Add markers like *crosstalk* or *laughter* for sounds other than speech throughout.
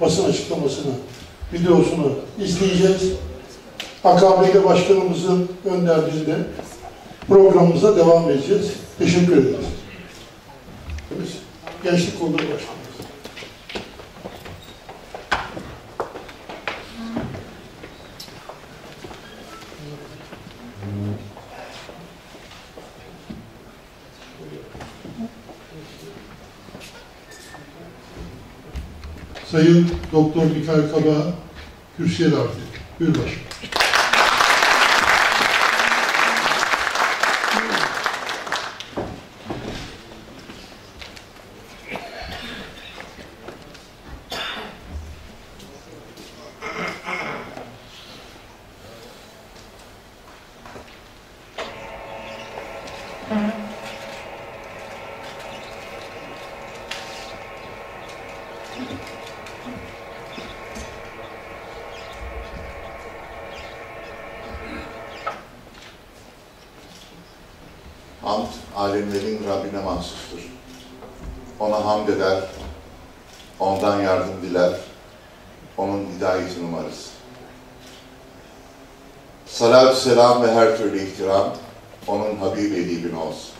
basın açıklamasını, videosunu izleyeceğiz. AKP'de başkanımızın önderdiğinde programımıza devam edeceğiz. Teşekkür ederiz. Gençlik Kolları Başkanımız. Sayın Doktor Mikail Kaba kürsüye davet ediyorum. Buyur başkanım. Selam ve her türlü ihtiram, onun Habib edibine olsun.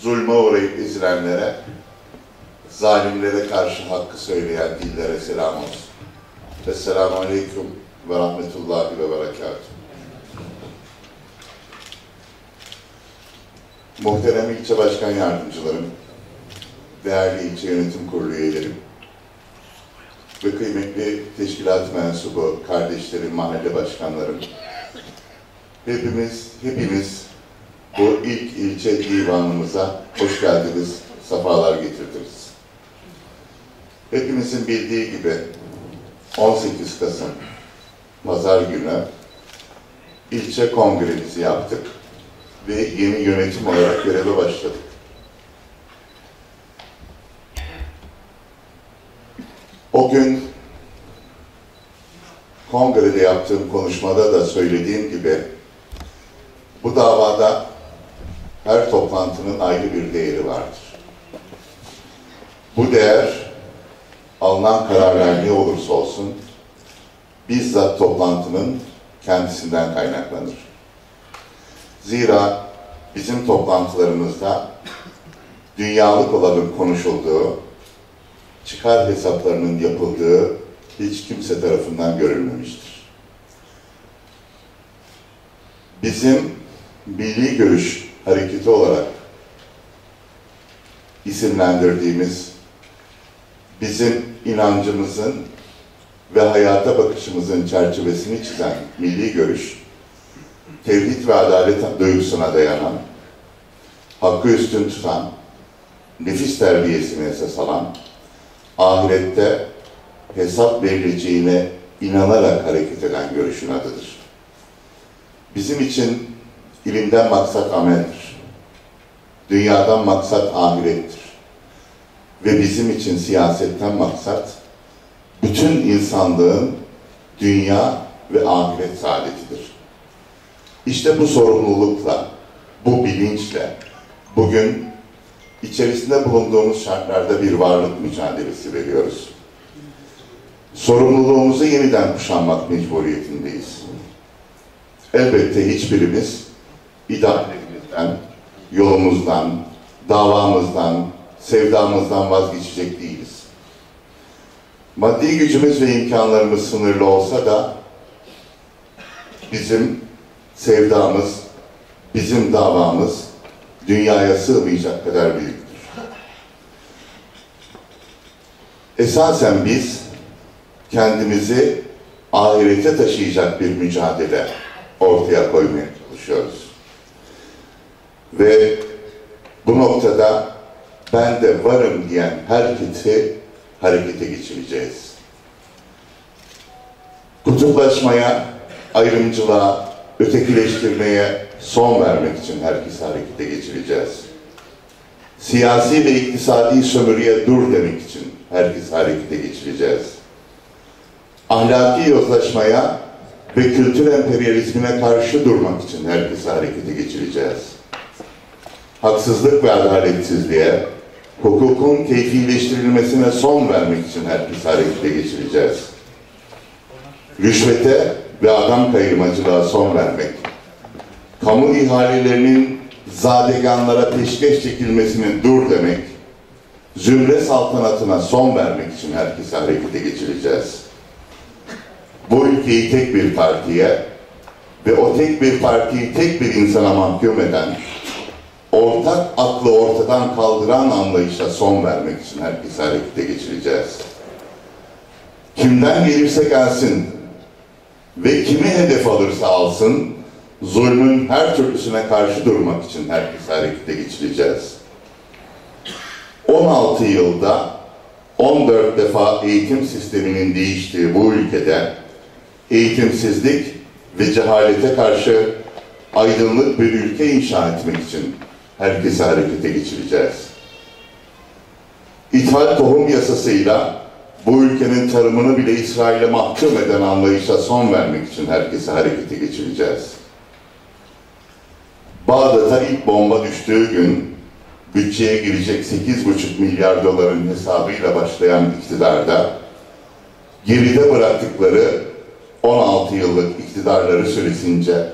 Zulme uğrayıp ezilenlere, zalimlere karşı hakkı söyleyen dillere selam olsun. Esselamu Aleyküm ve Rahmetullahi ve Berekatuhu. Muhterem ilçe başkan yardımcılarım, değerli ilçe yönetim kurulu üyelerim ve kıymetli teşkilat mensubu kardeşlerim, mahalle başkanlarım, hepimiz, hepimiz bu ilk ilçe divanımıza hoş geldiniz, sefalar getirdiniz. Hepimizin bildiği gibi 18 Kasım Pazar günü ilçe kongremizi yaptık ve yeni yönetim olarak göreve başladık. O gün kongrede yaptığım konuşmada da söylediğim gibi bu davada her toplantının ayrı bir değeri vardır. Bu değer alınan kararlar ne olursa olsun bizzat toplantının kendisinden kaynaklanır. Zira bizim toplantılarımızda dünyalık olanın konuşulduğu, çıkar hesaplarının yapıldığı hiç kimse tarafından görülmemiştir. Bizim milli görüş hareketi olarak isimlendirdiğimiz bizim inancımızın ve hayata bakışımızın çerçevesini çizen milli görüş, tevhid ve adalet duygusuna dayanan, hakkı üstün tutan, nefis terbiyesini esas alan, ahirette hesap verileceğine inanarak hareket eden görüşün adıdır. Bizim için ilimden maksat ameldir. Dünyadan maksat ahirettir. Ve bizim için siyasetten maksat bütün insanlığın dünya ve ahiret saadetidir. İşte bu sorumlulukla, bu bilinçle bugün içerisinde bulunduğumuz şartlarda bir varlık mücadelesi veriyoruz. Sorumluluğumuzu yeniden kuşanmak mecburiyetindeyiz. Elbette hiçbirimiz ideallerimizden, yolumuzdan, davamızdan, sevdamızdan vazgeçecek değiliz. Maddi gücümüz ve imkanlarımız sınırlı olsa da bizim sevdamız, bizim davamız dünyaya sığmayacak kadar büyüktür. Esasen biz kendimizi ahirete taşıyacak bir mücadele ortaya koymaya çalışıyoruz. Ve bu noktada ben de varım diyen herkesi harekete geçireceğiz. Kutuplaşmaya, ayrımcılığa, ötekileştirmeye son vermek için herkesi harekete geçireceğiz. Siyasi ve iktisadi sömürüye dur demek için herkesi harekete geçireceğiz. Ahlaki yozlaşmaya ve kültür emperyalizmine karşı durmak için herkesi harekete geçireceğiz. Haksızlık ve adaletsizliğe, hukukun keyfileştirilmesine son vermek için herkes harekete geçireceğiz. Rüşvete ve adam kayırmacılığa son vermek, kamu ihalelerinin zadeganlara peşkeş çekilmesine dur demek, zümre saltanatına son vermek için herkes harekete geçireceğiz. Bu ülkeyi tek bir partiye ve o tek bir partiyi tek bir insana mahkum eden, ortak aklı ortadan kaldıran anlayışa son vermek için herkes harekete geçireceğiz. Kimden gelirse gelsin ve kimi hedef alırsa alsın, zulmün her türlüsüne karşı durmak için herkes harekete geçireceğiz. 16 yılda 14 defa eğitim sisteminin değiştiği bu ülkede eğitimsizlik ve cehalete karşı aydınlık bir ülke inşa etmek için herkesi harekete geçireceğiz. İthal tohum yasasıyla bu ülkenin tarımını bile İsrail'e mahkum eden anlayışa son vermek için herkesi harekete geçireceğiz. Bağdat'a ilk bomba düştüğü gün bütçeye girecek 8,5 milyar doların hesabıyla başlayan iktidarda geride bıraktıkları 16 yıllık iktidarları süresince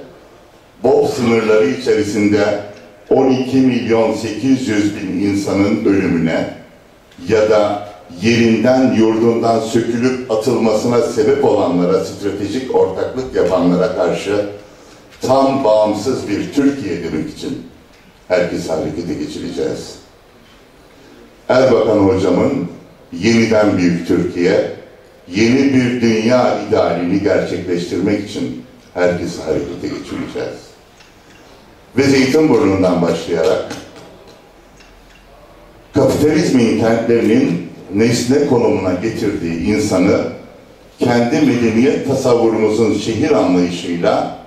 BOP sınırları içerisinde 12 milyon 800 bin insanın ölümüne ya da yerinden yurdundan sökülüp atılmasına sebep olanlara stratejik ortaklık yapanlara karşı tam bağımsız bir Türkiye demek için herkes harekete geçireceğiz. Erbakan hocamın yeniden büyük Türkiye, yeni bir dünya idealini gerçekleştirmek için herkes harekete geçireceğiz. Ve Zeytinburnu'ndan başlayarak kapitalizmin kentlerinin nesne konumuna getirdiği insanı kendi medeniyet tasavvurumuzun şehir anlayışıyla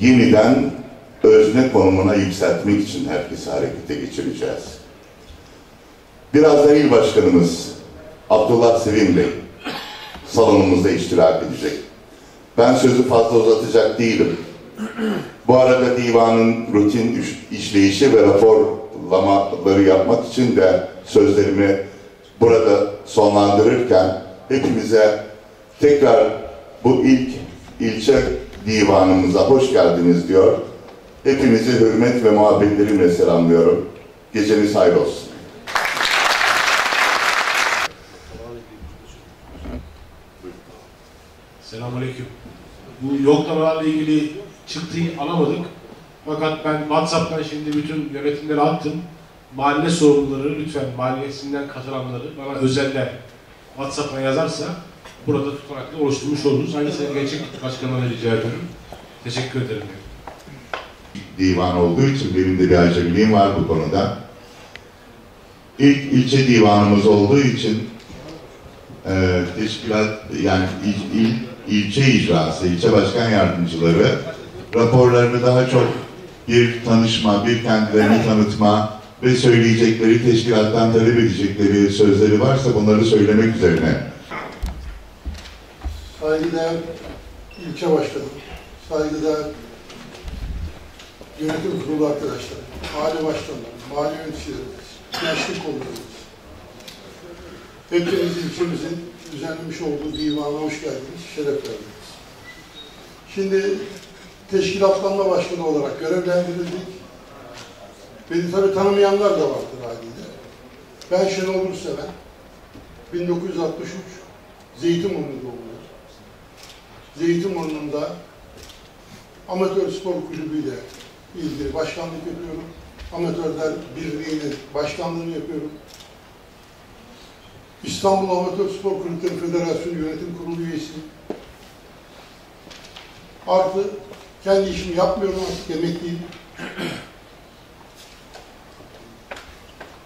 yeniden özne konumuna yükseltmek için herkesi harekete geçireceğiz. Birazdan il başkanımız Abdullah Sevim Bey salonumuzda iştirak edecek. Ben sözü fazla uzatacak değilim. Bu arada divanın rutin işleyişi ve raporlamaları yapmak için de sözlerimi burada sonlandırırken hepimize tekrar bu ilk ilçe divanımıza hoş geldiniz diyor. Hepinizi hürmet ve muhabbetlerimle selamlıyorum. Geceniz hayır olsun. Selamünaleyküm. Bu yoklamalarla ilgili çıktıyı alamadık. Fakat ben WhatsApp'tan şimdi bütün yönetimleri attım. Mahalle sorumluları lütfen mahallesinden katılanları bana özeller WhatsApp'a yazarsa burada tutanaklı oluşturmuş oluruz. Aynı senin geçik başkanına rica ederim. Teşekkür ederim. Divan olduğu için benim de bir acemiliğim var bu konuda. İlk ilçe divanımız olduğu için e, teşkilat yani il, il, ilçe icrası, ilçe başkan yardımcıları raporlarını daha çok bir tanışma, bir kendilerini tanıtma ve söyleyecekleri, teşkilattan talep edecekleri sözleri varsa bunları söylemek üzerine. Saygıdeğer ilçe başkanım, saygıdeğer yönetim kurulu arkadaşlar, mahalle başkanları, mahalle yöneticilerimiz, gençlik kollarımız, hepiniz ilçemizin düzenlemiş olduğu divana hoş geldiniz, şeref verdiniz. Şimdi teşkilatlanma başkanı olarak görevlendirildik. Beni tabii tanımayanlar da vardır haliyle. Ben Şenol Gürseven, 1963 Zeytinburnu doğumlu. Zeytinburnu'nda amatör spor kulübüyle ilgili başkanlık yapıyorum. Amatörler Birliği'nin başkanlığını yapıyorum. İstanbul Amatör Spor Kulüpleri Federasyonu Yönetim Kurulu üyesiyim. Artı kendi işimi yapmıyorum artık emekliyim.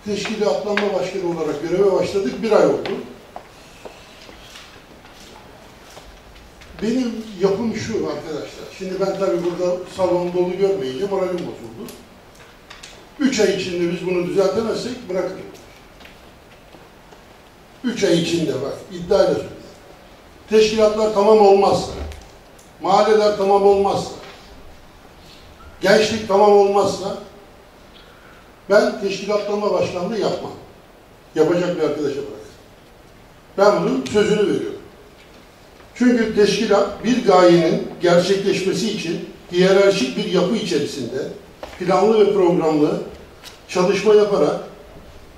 Teşkilatlanma başkanı olarak göreve başladık. Bir ay oldu. Benim yapım şu arkadaşlar. Şimdi ben tabii burada salon dolu görmeyince moralim bozuldu. Üç ay içinde biz bunu düzeltemezsek bırakırım. Üç ay içinde bak iddiayla söylüyorum. Teşkilatlar tamam olmazsa, mahalleler tamam olmazsa, gençlik tamam olmazsa ben teşkilatlanma başkanlığı yapmam. yapacak bir arkadaşa bırak. Ben bunun sözünü veriyorum. Çünkü teşkilat bir gayenin gerçekleşmesi için hiyerarşik bir yapı içerisinde planlı ve programlı çalışma yaparak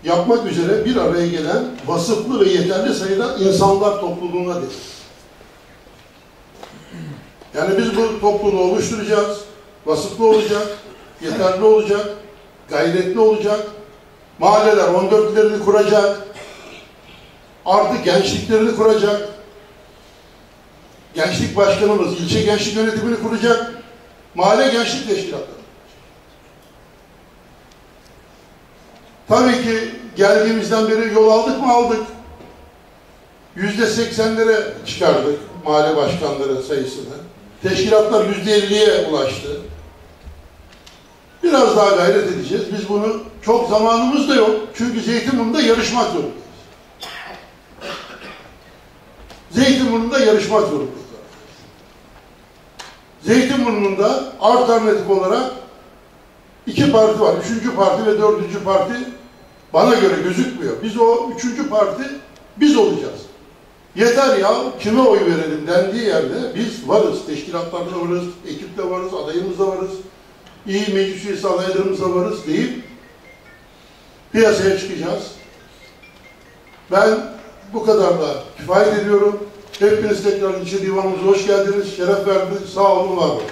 yapmak üzere bir araya gelen vasıflı ve yeterli sayıda insanlar topluluğuna denir. Yani biz bu topluluğu oluşturacağız, vasıflı olacak, yeterli olacak, gayretli olacak, mahalleler 14'lerini kuracak, artık gençliklerini kuracak, gençlik başkanımız ilçe gençlik yönetimini kuracak, mahalle gençlik teşkilatları. Tabii ki geldiğimizden beri yol aldık mı aldık. Yüzde seksenlere çıkardık mahalle başkanları sayısını. Teşkilatlar yüzde elliye ulaştı. Biraz daha gayret edeceğiz. Biz bunu çok zamanımız da yok. Çünkü Zeytinburnu'nda yarışmak zorundayız. Zeytinburnu'nda yarışmak zorundayız. Zeytinburnu'nda alternatif olarak iki parti var. Üçüncü parti ve dördüncü parti bana göre gözükmüyor. Biz o üçüncü parti biz olacağız. Yeter ya kime oy verelim dendiği yerde biz varız. Teşkilatlarda varız, ekipte varız, adayımızda varız. iyi meclis üyesi adaylarımızda varız deyip piyasaya çıkacağız. Ben bu kadarla kifayet ediyorum. Hepiniz tekrar ilçe divanımıza hoş geldiniz. Şeref verdiniz. Sağ olun, var olun.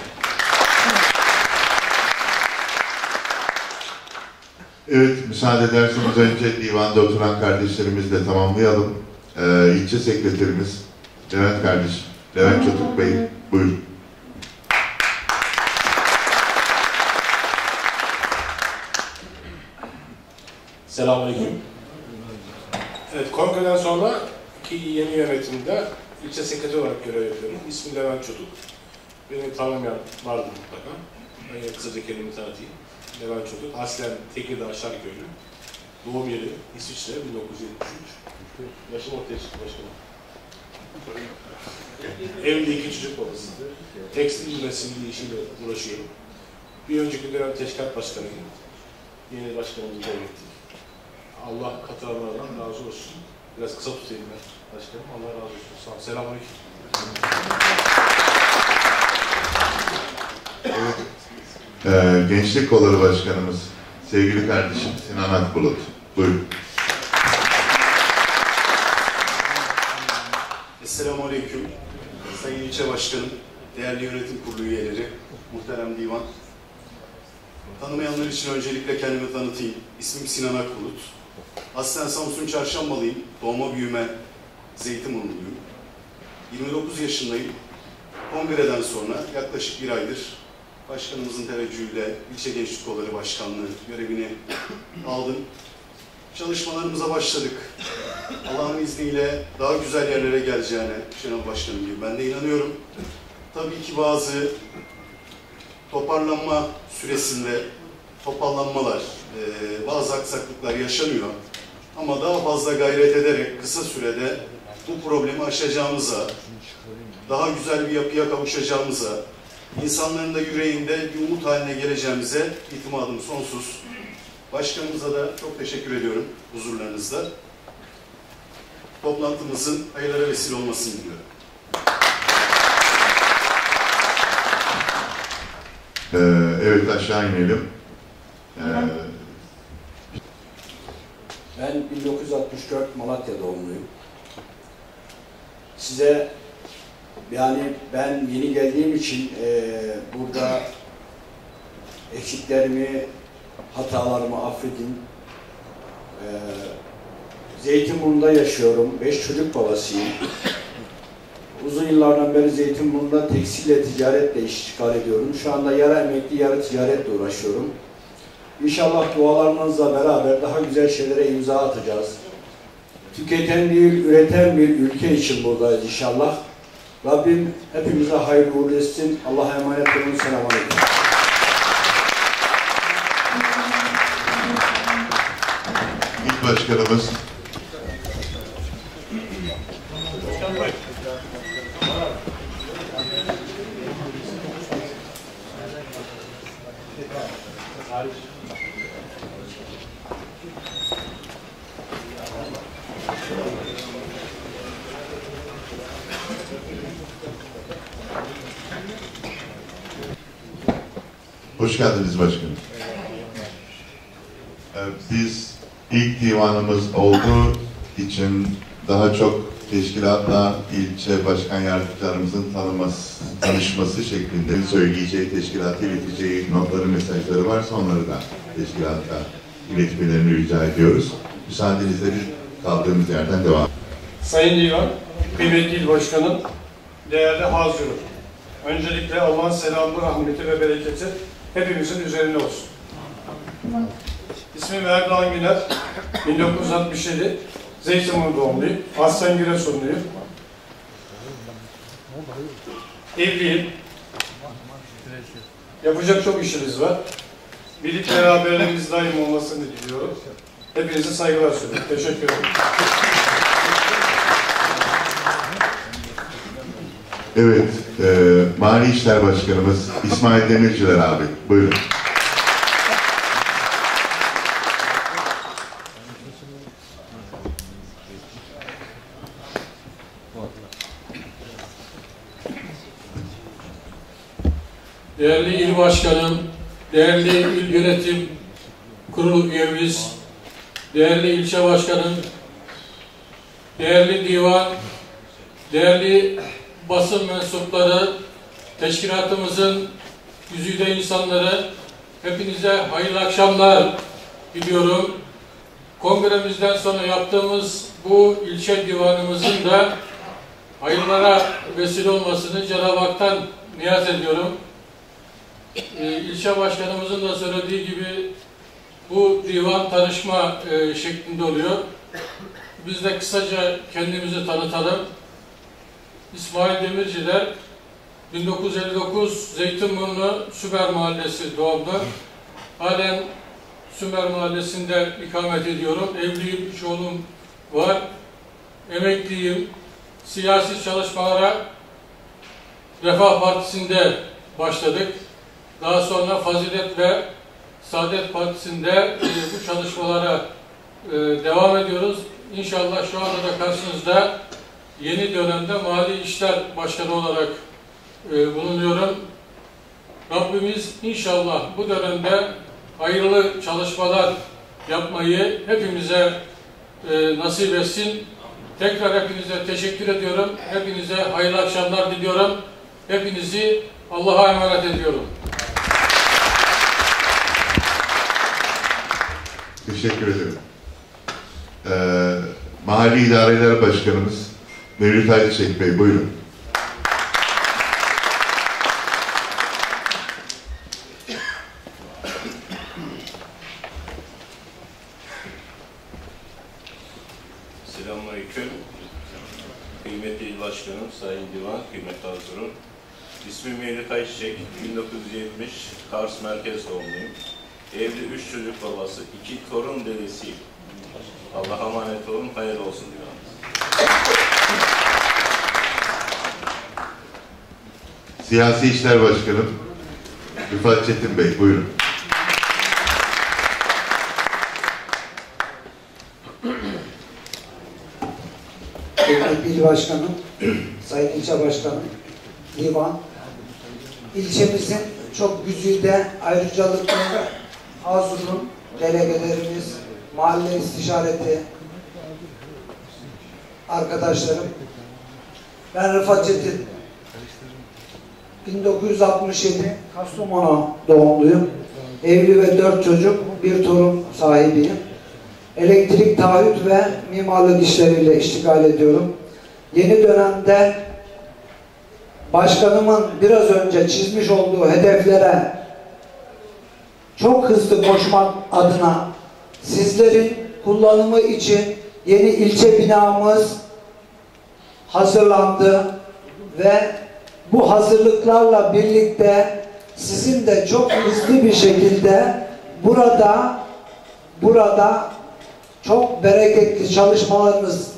Evet, müsaade ederseniz önce divanda oturan kardeşlerimizle tamamlayalım. Ee, ilçe sekreterimiz Levent kardeş, Levent Çotuk Bey, buyurun. Selamünaleyküm. Evet, kongreden sonra ki yeni yönetimde ilçe sekreter olarak görev yapıyorum. İsmim Levent Çotuk. Beni tanımayan vardır mutlaka. Ben kısaca kendimi tanıtayım. Levent Çotuk. Aslen Tekirdağ Şarköylü. Doğum yeri İsviçre 1973. Yaşım ortaya çıktı başkanım. Evli iki çocuk babası. Tekstil mesleği işiyle uğraşıyorum. Bir önceki dönem teşkilat başkanıyım. Yeni başkanımızı devrettik. Allah katılanlardan razı olsun. Biraz kısa tutayım ben başkanım. Allah razı olsun. Sağ olun. Selamünaleyküm. Ee, Gençlik Kolları Başkanımız, sevgili kardeşim Sinan Akbulut, buyurun. Esselamu Aleyküm. Sayın İlçe Başkanım, değerli yönetim kurulu üyeleri, muhterem divan. Tanımayanlar için öncelikle kendimi tanıtayım. İsmim Sinan Akbulut. Aslen Samsun Çarşambalıyım. Doğma büyüme Zeytinburnu'luyum. 29 yaşındayım. Kongreden sonra yaklaşık bir aydır başkanımızın teveccühüyle ilçe gençlik kolları başkanlığı görevini aldım. Çalışmalarımıza başladık. Allah'ın izniyle daha güzel yerlere geleceğine Şenol Başkanım gibi ben de inanıyorum. Tabii ki bazı toparlanma süresinde toparlanmalar, eee, bazı aksaklıklar yaşanıyor. Ama daha fazla gayret ederek kısa sürede bu problemi aşacağımıza, daha güzel bir yapıya kavuşacağımıza, insanların da yüreğinde bir umut haline geleceğimize itimadım sonsuz. Başkanımıza da çok teşekkür ediyorum huzurlarınızda. Toplantımızın hayırlara vesile olmasını diliyorum. Ee, evet aşağı inelim. Ee, Ben 1964 Malatya doğumluyum. Size yani ben yeni geldiğim için eee, burada eksiklerimi, hatalarımı affedin. Eee Zeytinburnu'nda yaşıyorum. Beş çocuk babasıyım. Uzun yıllardan beri Zeytinburnu'nda tekstil ticaretle işgal ediyorum. Şu anda yarı emekli, yarı ticaretle uğraşıyorum. İnşallah dualarınızla beraber daha güzel şeylere imza atacağız. Tüketen değil, üreten bir ülke için buradayız inşallah. Rabbim hepimize hayırlı uğurlu etsin. Allah'a emanet olun. Selamun Aleyküm. ilk başkanımız Hoş geldiniz başkanım. Ee, Biz ilk divanımız olduğu için daha çok teşkilatla ilçe başkan yardımcılarımızın tanıması, tanışması şeklinde söyleyeceği, teşkilata ileteceği notları, mesajları varsa onları da teşkilata iletmelerini rica ediyoruz. Müsaadenizle bir kaldığımız yerden devam Sayın Divan, kıymetli il başkanım, değerli hazırım. Öncelikle Allah'ın selamı, rahmeti ve bereketi hepimizin üzerine olsun. İsmim Erdoğan Güner, 1967, Zeytinburnu doğumluyum, Aslan Giresunluyum. Evliyim. Yapacak çok işimiz var. Birlik beraberliğimiz daim olmasını diliyorum. Hepinize saygılar sunuyorum. Teşekkür ederim. Evet, e, Mali İşler Başkanımız İsmail Demirciler abi. Buyurun. Değerli il başkanım, değerli il yönetim kurulu üyemiz, değerli ilçe başkanım, değerli divan, değerli basın mensupları, teşkilatımızın yüzüyle insanları, hepinize hayırlı akşamlar diliyorum. Kongremizden sonra yaptığımız bu ilçe divanımızın da hayırlara vesile olmasını Cenab-ı Hak'tan niyaz ediyorum. Ee, ilçe başkanımızın da söylediği gibi bu divan tanışma e, şeklinde oluyor. Biz de kısaca kendimizi tanıtalım. İsmail Demirciler 1959 Zeytinburnu Sümer Mahallesi doğumlu. Halen Sümer Mahallesi'nde ikamet ediyorum. Evliyim, üç oğlum var. Emekliyim. Siyasi çalışmalara Refah Partisi'nde başladık. Daha sonra Fazilet ve Saadet Partisi'nde e, bu çalışmalara e, devam ediyoruz. İnşallah şu anda da karşınızda yeni dönemde Mali İşler Başkanı olarak e, bulunuyorum. Rabbimiz inşallah bu dönemde hayırlı çalışmalar yapmayı hepimize e, nasip etsin. Tekrar hepinize teşekkür ediyorum. Hepinize hayırlı akşamlar diliyorum. Hepinizi Allah'a emanet ediyorum. Teşekkür ederim. Ee, Mahalli İdareler Başkanımız Mevlüt Ayçiçek Bey, buyurun. Selamünaleyküm. Kıymetli İl Başkanım, Sayın Divan, kıymetli hazırım. İsmim Mevlüt Ayçiçek, 1970 Kars Merkez doğumluyum. Evli üç çocuk babası, iki torun dedesiyim. Allah'a emanet olun, hayır olsun diyorum. Siyasi İşler Başkanım Rıfat Çetin Bey, buyurun. İl Başkanım, Sayın İlçe Başkanım, Divan, ilçemizin çok güzide ayrıcalıkları Hazur'un delegelerimiz, mahalle istişareti, arkadaşlarım. Ben Rıfat Çetin. 1967 Kastamonu doğumluyum. Evli ve dört çocuk, bir torun sahibiyim. Elektrik, taahhüt ve mimarlık işleriyle iştigal ediyorum. Yeni dönemde başkanımın biraz önce çizmiş olduğu hedeflere çok hızlı koşmak adına sizlerin kullanımı için yeni ilçe binamız hazırlandı ve bu hazırlıklarla birlikte sizin de çok hızlı bir şekilde burada burada çok bereketli çalışmalarınız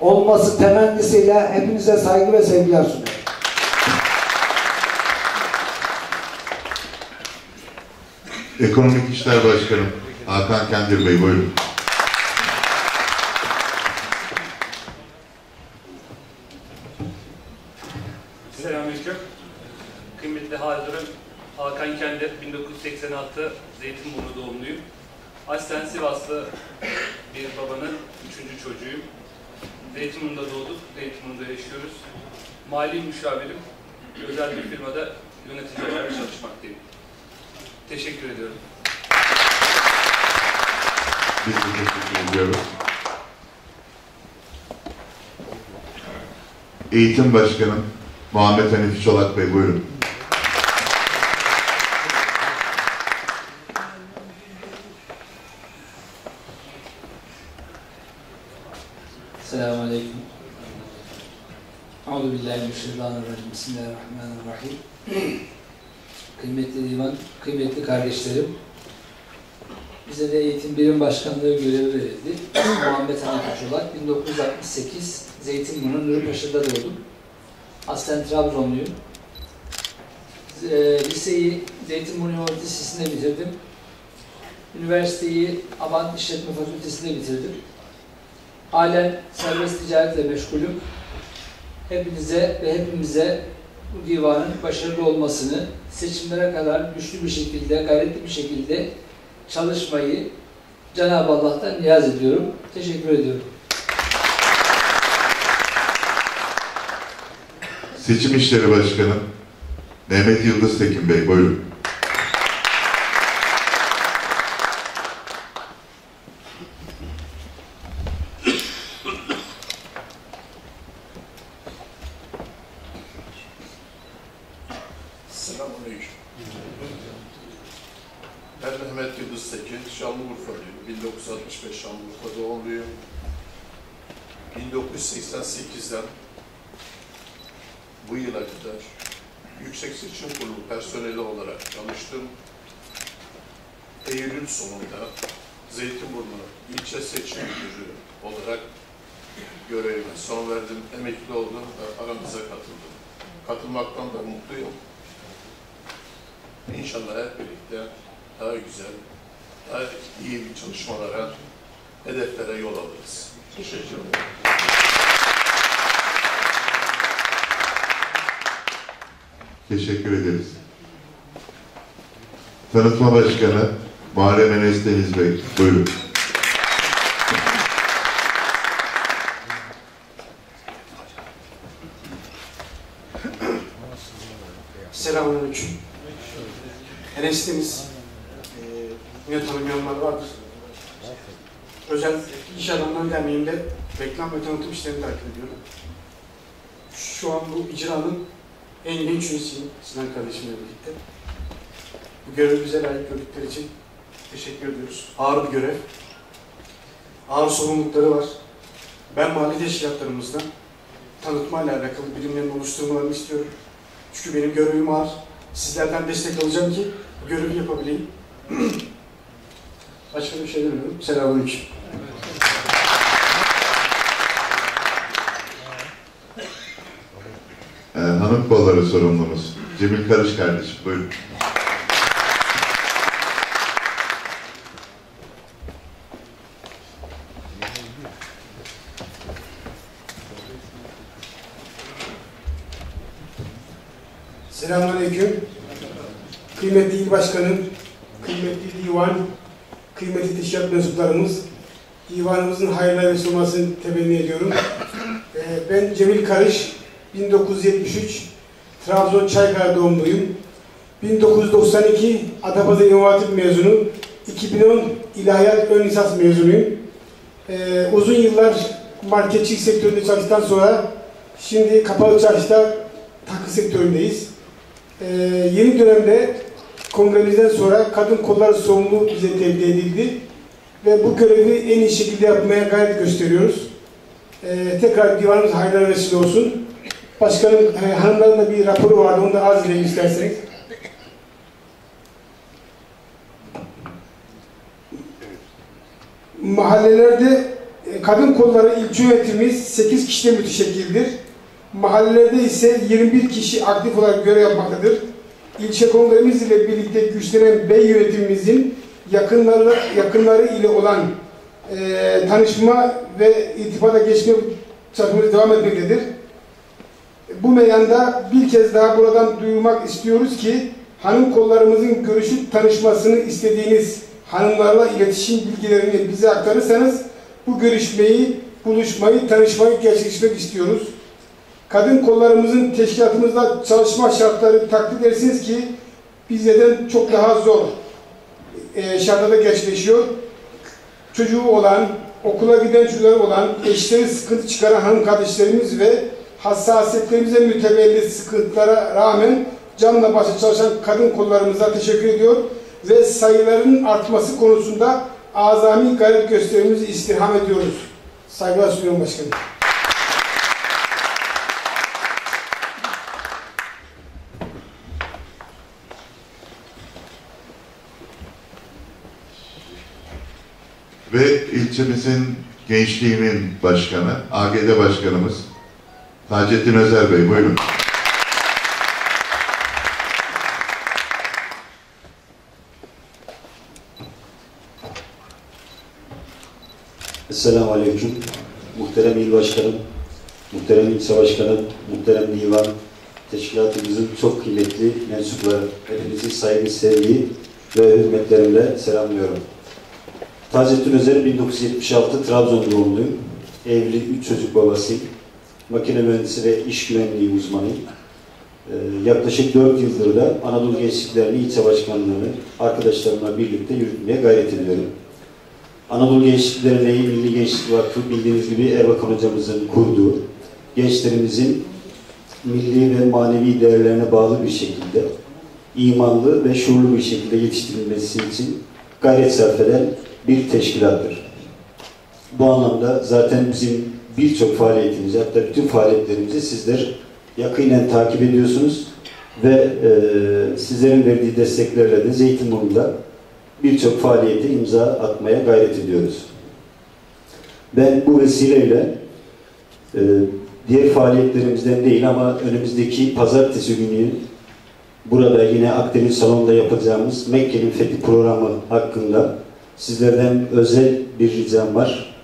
olması temennisiyle hepinize saygı ve sevgiler sunuyorum. Ekonomik İşler Başkanım Hakan Kendir Bey, buyurun. Selamünaleyküm. Kıymetli hazırın, Hakan Kender, 1986 Zeytinburnu doğumluyum. Aslen Sivaslı bir babanın üçüncü çocuğuyum. Zeytinburnu'nda doğduk, Zeytinburnu'da yaşıyoruz. Mali müşavirim, özel bir firmada yönetici olarak çalışmaktayım. Teşekkür ediyorum. Biz de teşekkür ediyoruz. Eğitim Başkanım Muhammed Hanifi Çolak Bey buyurun. Selamun Aleyküm. Euzu billahi mineşşeytanirracim. Bismillahirrahmanirrahim. Kıymetli divan, kıymetli kardeşlerim. Bize de Eğitim Birim Başkanlığı görevi verildi. *clears throat* Muhammed Hanifi Çolak, 1968 Zeytinburnu Nurpaşa'da doğdum. Aslen Trabzonluyum. E, liseyi Zeytinburnu Lisesi'nde bitirdim. Üniversiteyi Abant İşletme Fakültesi'nde bitirdim. Halen serbest ticaretle meşgulüm. Hepinize ve hepimize bu divanın başarılı olmasını, seçimlere kadar güçlü bir şekilde, gayretli bir şekilde çalışmayı Cenab-ı Allah'tan niyaz ediyorum. Teşekkür ediyorum. Seçim İşleri Başkanı Mehmet Yıldız Tekin Bey buyurun. Selamünaleyküm. Ben Mehmet Yıldız Tekin, Şanlıurfalıyım. 1965 Şanlıurfa doğumluyum. 1988'den bu yıla kadar Yüksek Seçim Kurulu personeli olarak çalıştım. Eylül sonunda Zeytinburnu ilçe seçim müdürü olarak görevime son verdim. Emekli oldum ve aramıza katıldım. Katılmaktan da mutluyum. İnşallah hep birlikte daha güzel, daha iyi bir çalışmalara, hedeflere yol alırız. Teşekkür ederim. Teşekkür ederiz. Tanıtma Başkanı Muharrem Enes Deniz Bey buyurun. Selamünaleyküm. Enes Deniz. Ee, yine tanımayanlar vardır. Özel iş adamları derneğinde reklam ve tanıtım işlerini takip ediyorum. Şu an bu icranın en genç üyesiyim Sinan kardeşimle birlikte. Bu görevi bize layık gördükleri için teşekkür ediyoruz. Ağır bir görev. Ağır sorumlulukları var. Ben mali teşkilatlarımızda tanıtmayla alakalı birimlerin oluşturmalarını istiyorum. Çünkü benim görevim ağır. Sizlerden destek alacağım ki görevi yapabileyim. *clears throat* Başka bir şey demiyorum. Selamünaleyküm. Ee, hanım kolları sorumlumuz Cemil Karış kardeşim buyurun. Selamünaleyküm. Kıymetli il başkanım, kıymetli divan, kıymetli teşkilat mensuplarımız, divanımızın hayırlı ve olmasını temenni ediyorum. Ee, ben Cemil Karış, 1973 Trabzon Çaykara doğumluyum. 1992 Adapazarı İmam mezunu, 2010 İlahiyat Ön Lisans mezunuyum. Ee, uzun yıllar marketçilik sektöründe çalıştıktan sonra şimdi kapalı çarşıda takı sektöründeyiz. Ee, yeni dönemde kongremizden sonra kadın kolları sorumluluğu bize tevdi edildi ve bu görevi en iyi şekilde yapmaya gayret gösteriyoruz. Ee, tekrar divanımız hayırlı vesile olsun. Başkanım, e, hanımların da bir raporu vardı, onu da arz edeyim isterseniz. Mahallelerde e, kadın kolları ilçe yönetimimiz 8 kişiden müteşekkildir. Mahallelerde ise 21 kişi aktif olarak görev yapmaktadır. İlçe kongremiz ile birlikte güçlenen bey yönetimimizin yakınları, yakınları ile olan e, tanışma ve irtibata geçme çalışmamız devam etmektedir. Bu meyanda bir kez daha buradan duyurmak istiyoruz ki hanım kollarımızın görüşüp tanışmasını istediğiniz hanımlarla iletişim bilgilerini bize aktarırsanız bu görüşmeyi, buluşmayı, tanışmayı gerçekleştirmek istiyoruz. Kadın kollarımızın teşkilatımızda çalışma şartları takdir edersiniz ki bizden çok daha zor e, şartlarda gerçekleşiyor. Çocuğu olan, okula giden çocukları olan, eşleri sıkıntı çıkaran hanım kardeşlerimiz ve hassasiyetlerimize mütevelli sıkıntılara rağmen canla başla çalışan kadın kollarımıza teşekkür ediyor ve sayıların artması konusunda azami gayret gösterimizi istirham ediyoruz. Saygılar sunuyorum başkanım. Ve ilçemizin gençliğinin başkanı, AGD başkanımız Taceddin Özer Bey. Buyurun. Esselamu Aleyküm. Muhterem İl Başkanım, Muhterem İlçe Başkanım, Muhterem Divan, Teşkilatımızın çok kıymetli mensupları, hepinizi saygı, sevgi ve hürmetlerimle selamlıyorum. Taceddin Özer, 1976 Trabzon doğumluyum. Evli, üç çocuk babasıyım. Makine mühendisi ve iş güvenliği uzmanıyım. Ee, yaklaşık 4 yıldır da Anadolu Gençliklerini ilçe başkanlığını arkadaşlarımla birlikte yürütmeye gayret ediyorum. Anadolu Gençlik Derneği Milli Gençlik Vakfı bildiğiniz gibi Erbakan hocamızın kurduğu, gençlerimizin milli ve manevi değerlerine bağlı bir şekilde, imanlı ve şuurlu bir şekilde yetiştirilmesi için gayret sarf eden bir teşkilattır. Bu anlamda zaten bizim birçok faaliyetimizi, hatta bütün faaliyetlerimizi sizler yakinen takip ediyorsunuz ve e, sizlerin verdiği desteklerle de Zeytinburnu'nda birçok faaliyete imza atmaya gayret ediyoruz. Ben bu vesileyle e, diğer faaliyetlerimizden değil ama önümüzdeki pazartesi günü burada yine Akdeniz Salonu'nda yapacağımız Mekke'nin Fethi programı hakkında sizlerden özel bir ricam var.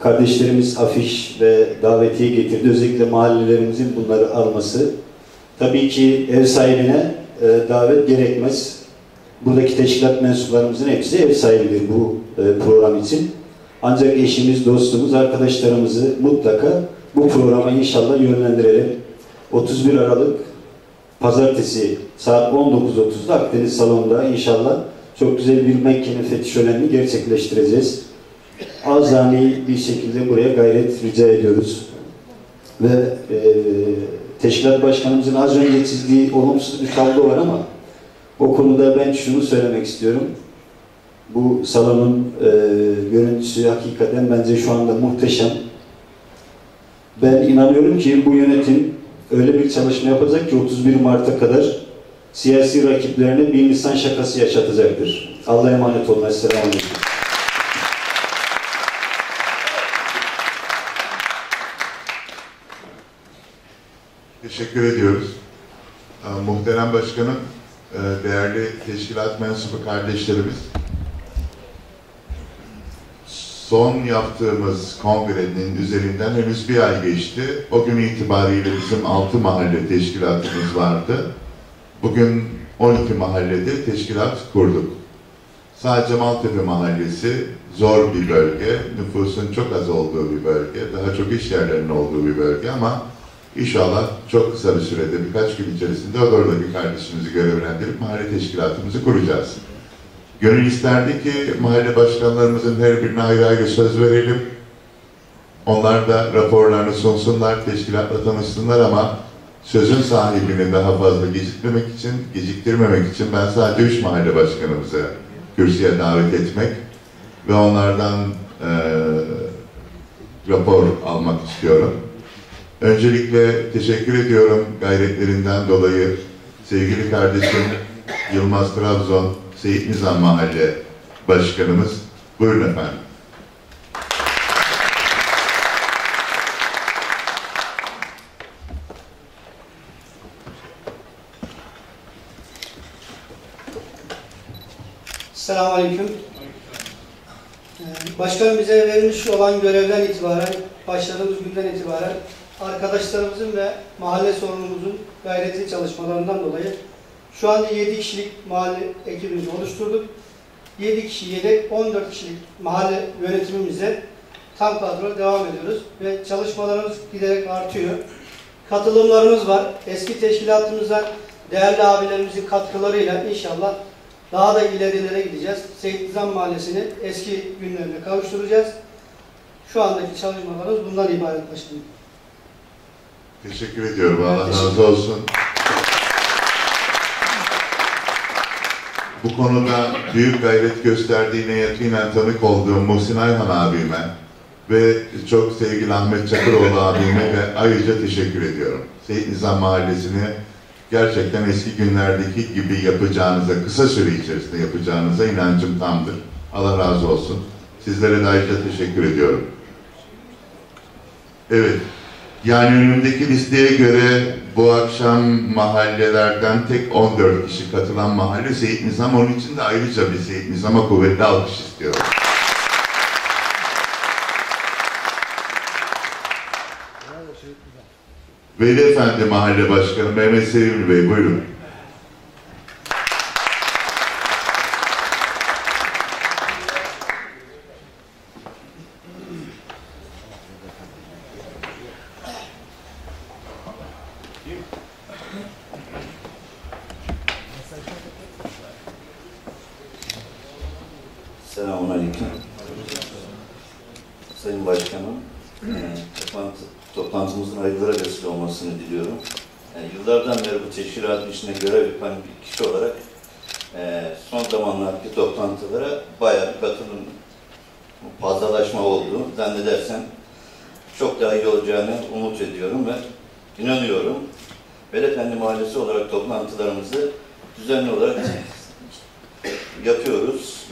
Kardeşlerimiz afiş ve davetiye getirdi. Özellikle mahallelerimizin bunları alması. Tabii ki ev sahibine e, davet gerekmez. Buradaki teşkilat mensuplarımızın hepsi ev sahibidir bu e, program için. Ancak eşimiz, dostumuz, arkadaşlarımızı mutlaka bu programa inşallah yönlendirelim. 31 Aralık Pazartesi saat 19.30'da Akdeniz Salonu'nda inşallah çok güzel bir Mekke'nin fethi şölenini gerçekleştireceğiz. Azami bir şekilde buraya gayret rica ediyoruz. Ve e, Teşkilat Başkanımızın az önce çizdiği olumsuz bir tablo var ama o konuda ben şunu söylemek istiyorum. Bu salonun e, görüntüsü hakikaten bence şu anda muhteşem. Ben inanıyorum ki bu yönetim öyle bir çalışma yapacak ki 31 Mart'a kadar siyasi rakiplerine bir Nisan şakası yaşatacaktır. Allah'a emanet olun. Esselamu Aleyküm. Teşekkür ediyoruz. Ee, Muhterem Başkanım, e, değerli teşkilat mensubu kardeşlerimiz, son yaptığımız kongrenin üzerinden henüz bir ay geçti. O gün itibariyle bizim 6 mahalle teşkilatımız vardı. Bugün 12 mahallede teşkilat kurduk. Sadece Maltepe Mahallesi zor bir bölge, nüfusun çok az olduğu bir bölge, daha çok iş yerlerinin olduğu bir bölge ama İnşallah çok kısa bir sürede, birkaç gün içerisinde o oradaki kardeşimizi görevlendirip mahalle teşkilatımızı kuracağız. Gönül isterdi ki mahalle başkanlarımızın her birine ayrı ayrı söz verelim. Onlar da raporlarını sunsunlar, teşkilatla tanışsınlar ama sözün sahibini daha fazla geciktirmek için, geciktirmemek için ben sadece üç mahalle başkanımıza kürsüye davet etmek ve onlardan e, rapor almak istiyorum. Öncelikle teşekkür ediyorum gayretlerinden dolayı sevgili kardeşim Yılmaz Trabzon Seyit Nizam Mahalle Başkanımız. Buyurun efendim. Selamun Aleyküm. Ee, Başkanım bize verilmiş olan görevden itibaren, başladığımız günden itibaren arkadaşlarımızın ve mahalle sorunumuzun gayretli çalışmalarından dolayı Şu anda 7 kişilik mahalle ekibimizi oluşturduk. 7 kişi yedek, 14 kişilik mahalle yönetimimize tam kadro devam ediyoruz ve çalışmalarımız giderek artıyor. Katılımlarımız var. Eski teşkilatımızdan değerli abilerimizin katkılarıyla inşallah daha da ilerilere gideceğiz. Seyit Nizam Mahallesi'ni eski günlerine kavuşturacağız. Şu andaki çalışmalarımız bundan ibaret başkanım. Teşekkür ediyorum. Allah razı olsun. Bu konuda büyük gayret gösterdiğine yakinen tanık olduğum Muhsin Ayhan abime ve çok sevgili Ahmet Çakıroğlu abime ve ayrıca teşekkür ediyorum. Seyit Nizam Mahallesi'ni gerçekten eski günlerdeki gibi yapacağınıza, kısa süre içerisinde yapacağınıza inancım tamdır. Allah razı olsun. Sizlere de ayrıca teşekkür ediyorum. Evet, yani önümdeki listeye göre bu akşam mahallelerden tek 14 kişi katılan mahalle Seyit Nizam. Onun için de ayrıca bir Seyit Nizam'a kuvvetli alkış istiyorum. Veli Efendi Mahalle Başkanı Mehmet Sevimli Bey buyurun. Selamun Aleyküm. Sayın Başkanım, e, toplantı, toplantımızın hayırlara vesile olmasını diliyorum. E, yıllardan beri bu teşkilatın içinde görev yapan bir kişi olarak e, son zamanlardaki toplantılara bayağı bir katılım fazlalaşma oldu. Zannedersem çok daha iyi olacağını umut ediyorum ve inanıyorum. Belefendi Mahallesi olarak toplantılarımızı düzenli olarak yapıyoruz.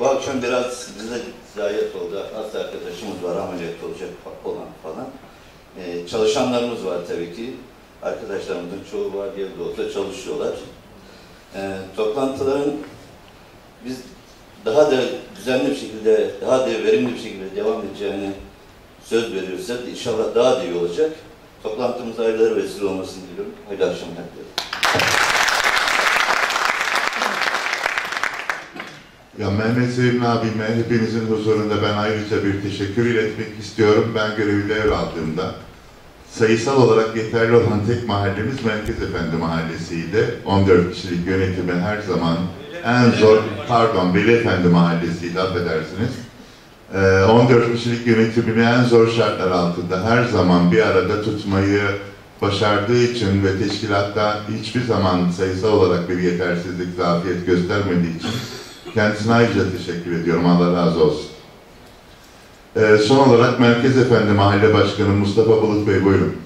Bu akşam biraz bize zayiat oldu. Hasta arkadaşımız var, ameliyat olacak olan falan. Ee, çalışanlarımız var tabii ki. Arkadaşlarımızın çoğu var, evde olsa çalışıyorlar. Ee, toplantıların biz daha da düzenli bir şekilde, daha da verimli bir şekilde devam edeceğini söz veriyorsak inşallah daha da iyi olacak. Toplantımız hayırlara vesile olmasını diliyorum. Hayırlı akşamlar diliyorum. Ya Mehmet Sevimli abime hepinizin huzurunda ben ayrıca bir teşekkür iletmek istiyorum. Ben görevi devraldığımda sayısal olarak yeterli olan tek mahallemiz Merkez Efendi Mahallesi'ydi. 14 kişilik yönetimi her zaman en zor, pardon Veli Efendi Mahallesi'ydi affedersiniz. Ee, 14 kişilik yönetimini en zor şartlar altında her zaman bir arada tutmayı başardığı için ve teşkilatta hiçbir zaman sayısal olarak bir yetersizlik, zafiyet göstermediği için kendisine ayrıca teşekkür ediyorum. Allah razı olsun. Ee, son olarak Merkez Efendi Mahalle Başkanı Mustafa Bulut Bey buyurun.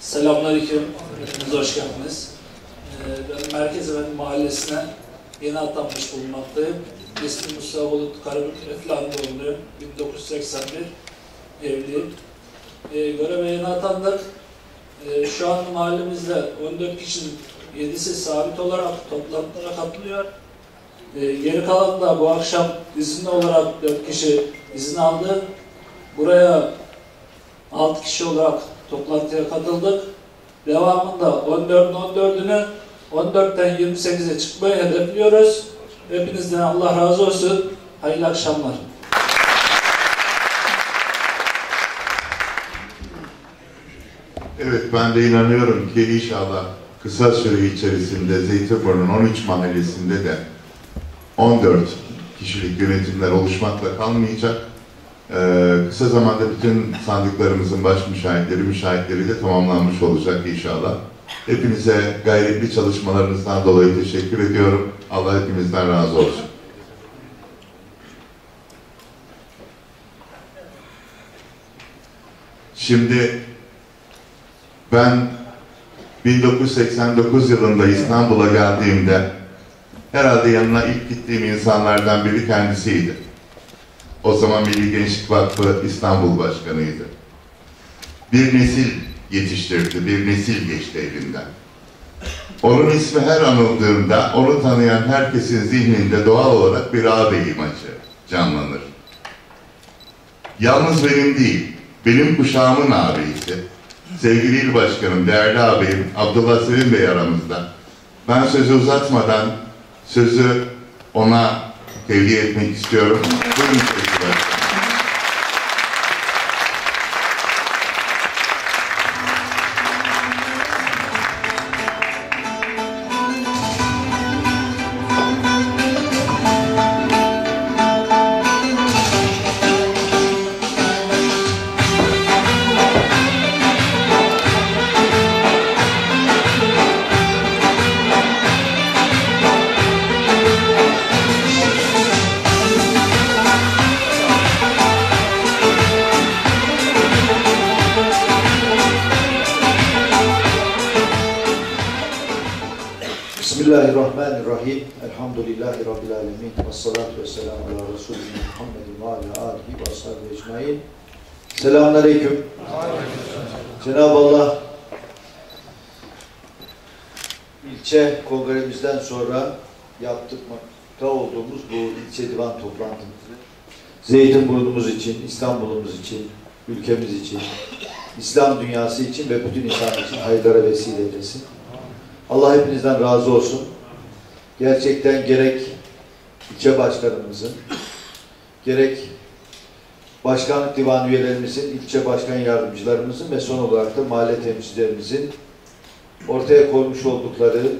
Selamünaleyküm. Hepiniz hoş geldiniz. Ee, Ben Merkez Efendi Mahallesi'ne yeni atanmış bulunmaktayım. İsmim Mustafa Bulut Karabük Etlan doğumluyum. 1981 evliyim. Ee, göreve yeni atandık. Ee, şu an mahallemizde 14 kişinin 7'si sabit olarak toplantılara katılıyor. Ee, geri kalan da bu akşam izinli olarak 4 kişi izin aldı. Buraya 6 kişi olarak toplantıya katıldık. Devamında 14'ün 14'ünü 14'ten 28'e çıkmayı hedefliyoruz. Hepinizden Allah razı olsun. Hayırlı akşamlar. Evet ben de inanıyorum ki inşallah kısa süre içerisinde Zeytinburnu'nun 13 mahallesinde de 14 kişilik yönetimler oluşmakla kalmayacak. Ee, kısa zamanda bütün sandıklarımızın baş müşahitleri, müşahitleri de tamamlanmış olacak inşallah. Hepinize gayretli çalışmalarınızdan dolayı teşekkür ediyorum. Allah hepimizden razı olsun. Şimdi ben 1989 yılında İstanbul'a geldiğimde herhalde yanına ilk gittiğim insanlardan biri kendisiydi. O zaman Milli Gençlik Vakfı İstanbul Başkanıydı. Bir nesil yetiştirdi, bir nesil geçti elinden. Onun ismi her anıldığında onu tanıyan herkesin zihninde doğal olarak bir ağabey imajı canlanır. Yalnız benim değil, benim kuşağımın ağabeyisi. Sevgili il başkanım, değerli ağabeyim Abdullah Selim Bey aramızda. Ben sözü uzatmadan sözü ona tevdi etmek istiyorum. Buyurun Zeytinburnumuz için, İstanbul'umuz için, ülkemiz için, İslam dünyası için ve bütün insan için hayırlara vesile eylesin. Allah hepinizden razı olsun. Gerçekten gerek ilçe başkanımızın, gerek başkanlık divan üyelerimizin, ilçe başkan yardımcılarımızın ve son olarak da mahalle temsilcilerimizin ortaya koymuş oldukları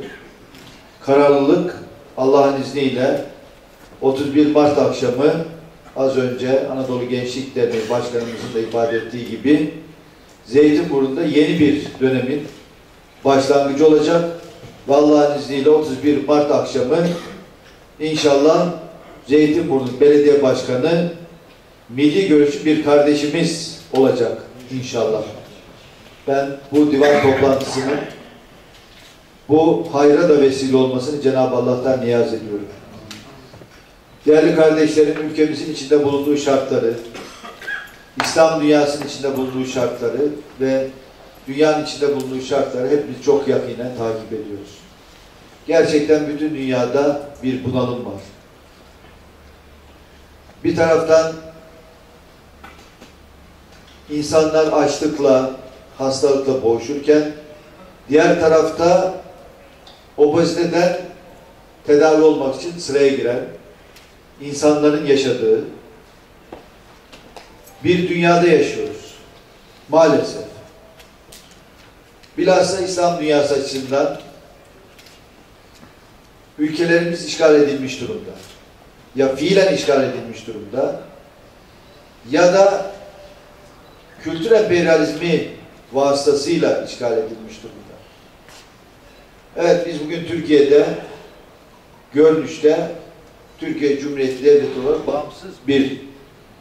kararlılık Allah'ın izniyle 31 Mart akşamı az önce Anadolu Gençlik Derneği Başkanımızın da ifade ettiği gibi Zeytinburnu'nda yeni bir dönemin başlangıcı olacak. Ve Allah'ın izniyle 31 Mart akşamı inşallah Zeytinburnu Belediye Başkanı milli görüşü bir kardeşimiz olacak inşallah. Ben bu divan toplantısının bu hayra da vesile olmasını Cenab-ı Allah'tan niyaz ediyorum. Değerli kardeşlerim, ülkemizin içinde bulunduğu şartları, İslam dünyasının içinde bulunduğu şartları ve dünyanın içinde bulunduğu şartları hepimiz çok yakinen takip ediyoruz. Gerçekten bütün dünyada bir bunalım var. Bir taraftan insanlar açlıkla, hastalıkla boğuşurken diğer tarafta obeziteden tedavi olmak için sıraya giren insanların yaşadığı bir dünyada yaşıyoruz. Maalesef. Bilhassa İslam dünyası açısından ülkelerimiz işgal edilmiş durumda. Ya fiilen işgal edilmiş durumda ya da kültür emperyalizmi vasıtasıyla işgal edilmiş durumda. Evet biz bugün Türkiye'de görünüşte Türkiye Cumhuriyeti Devleti olarak bağımsız bir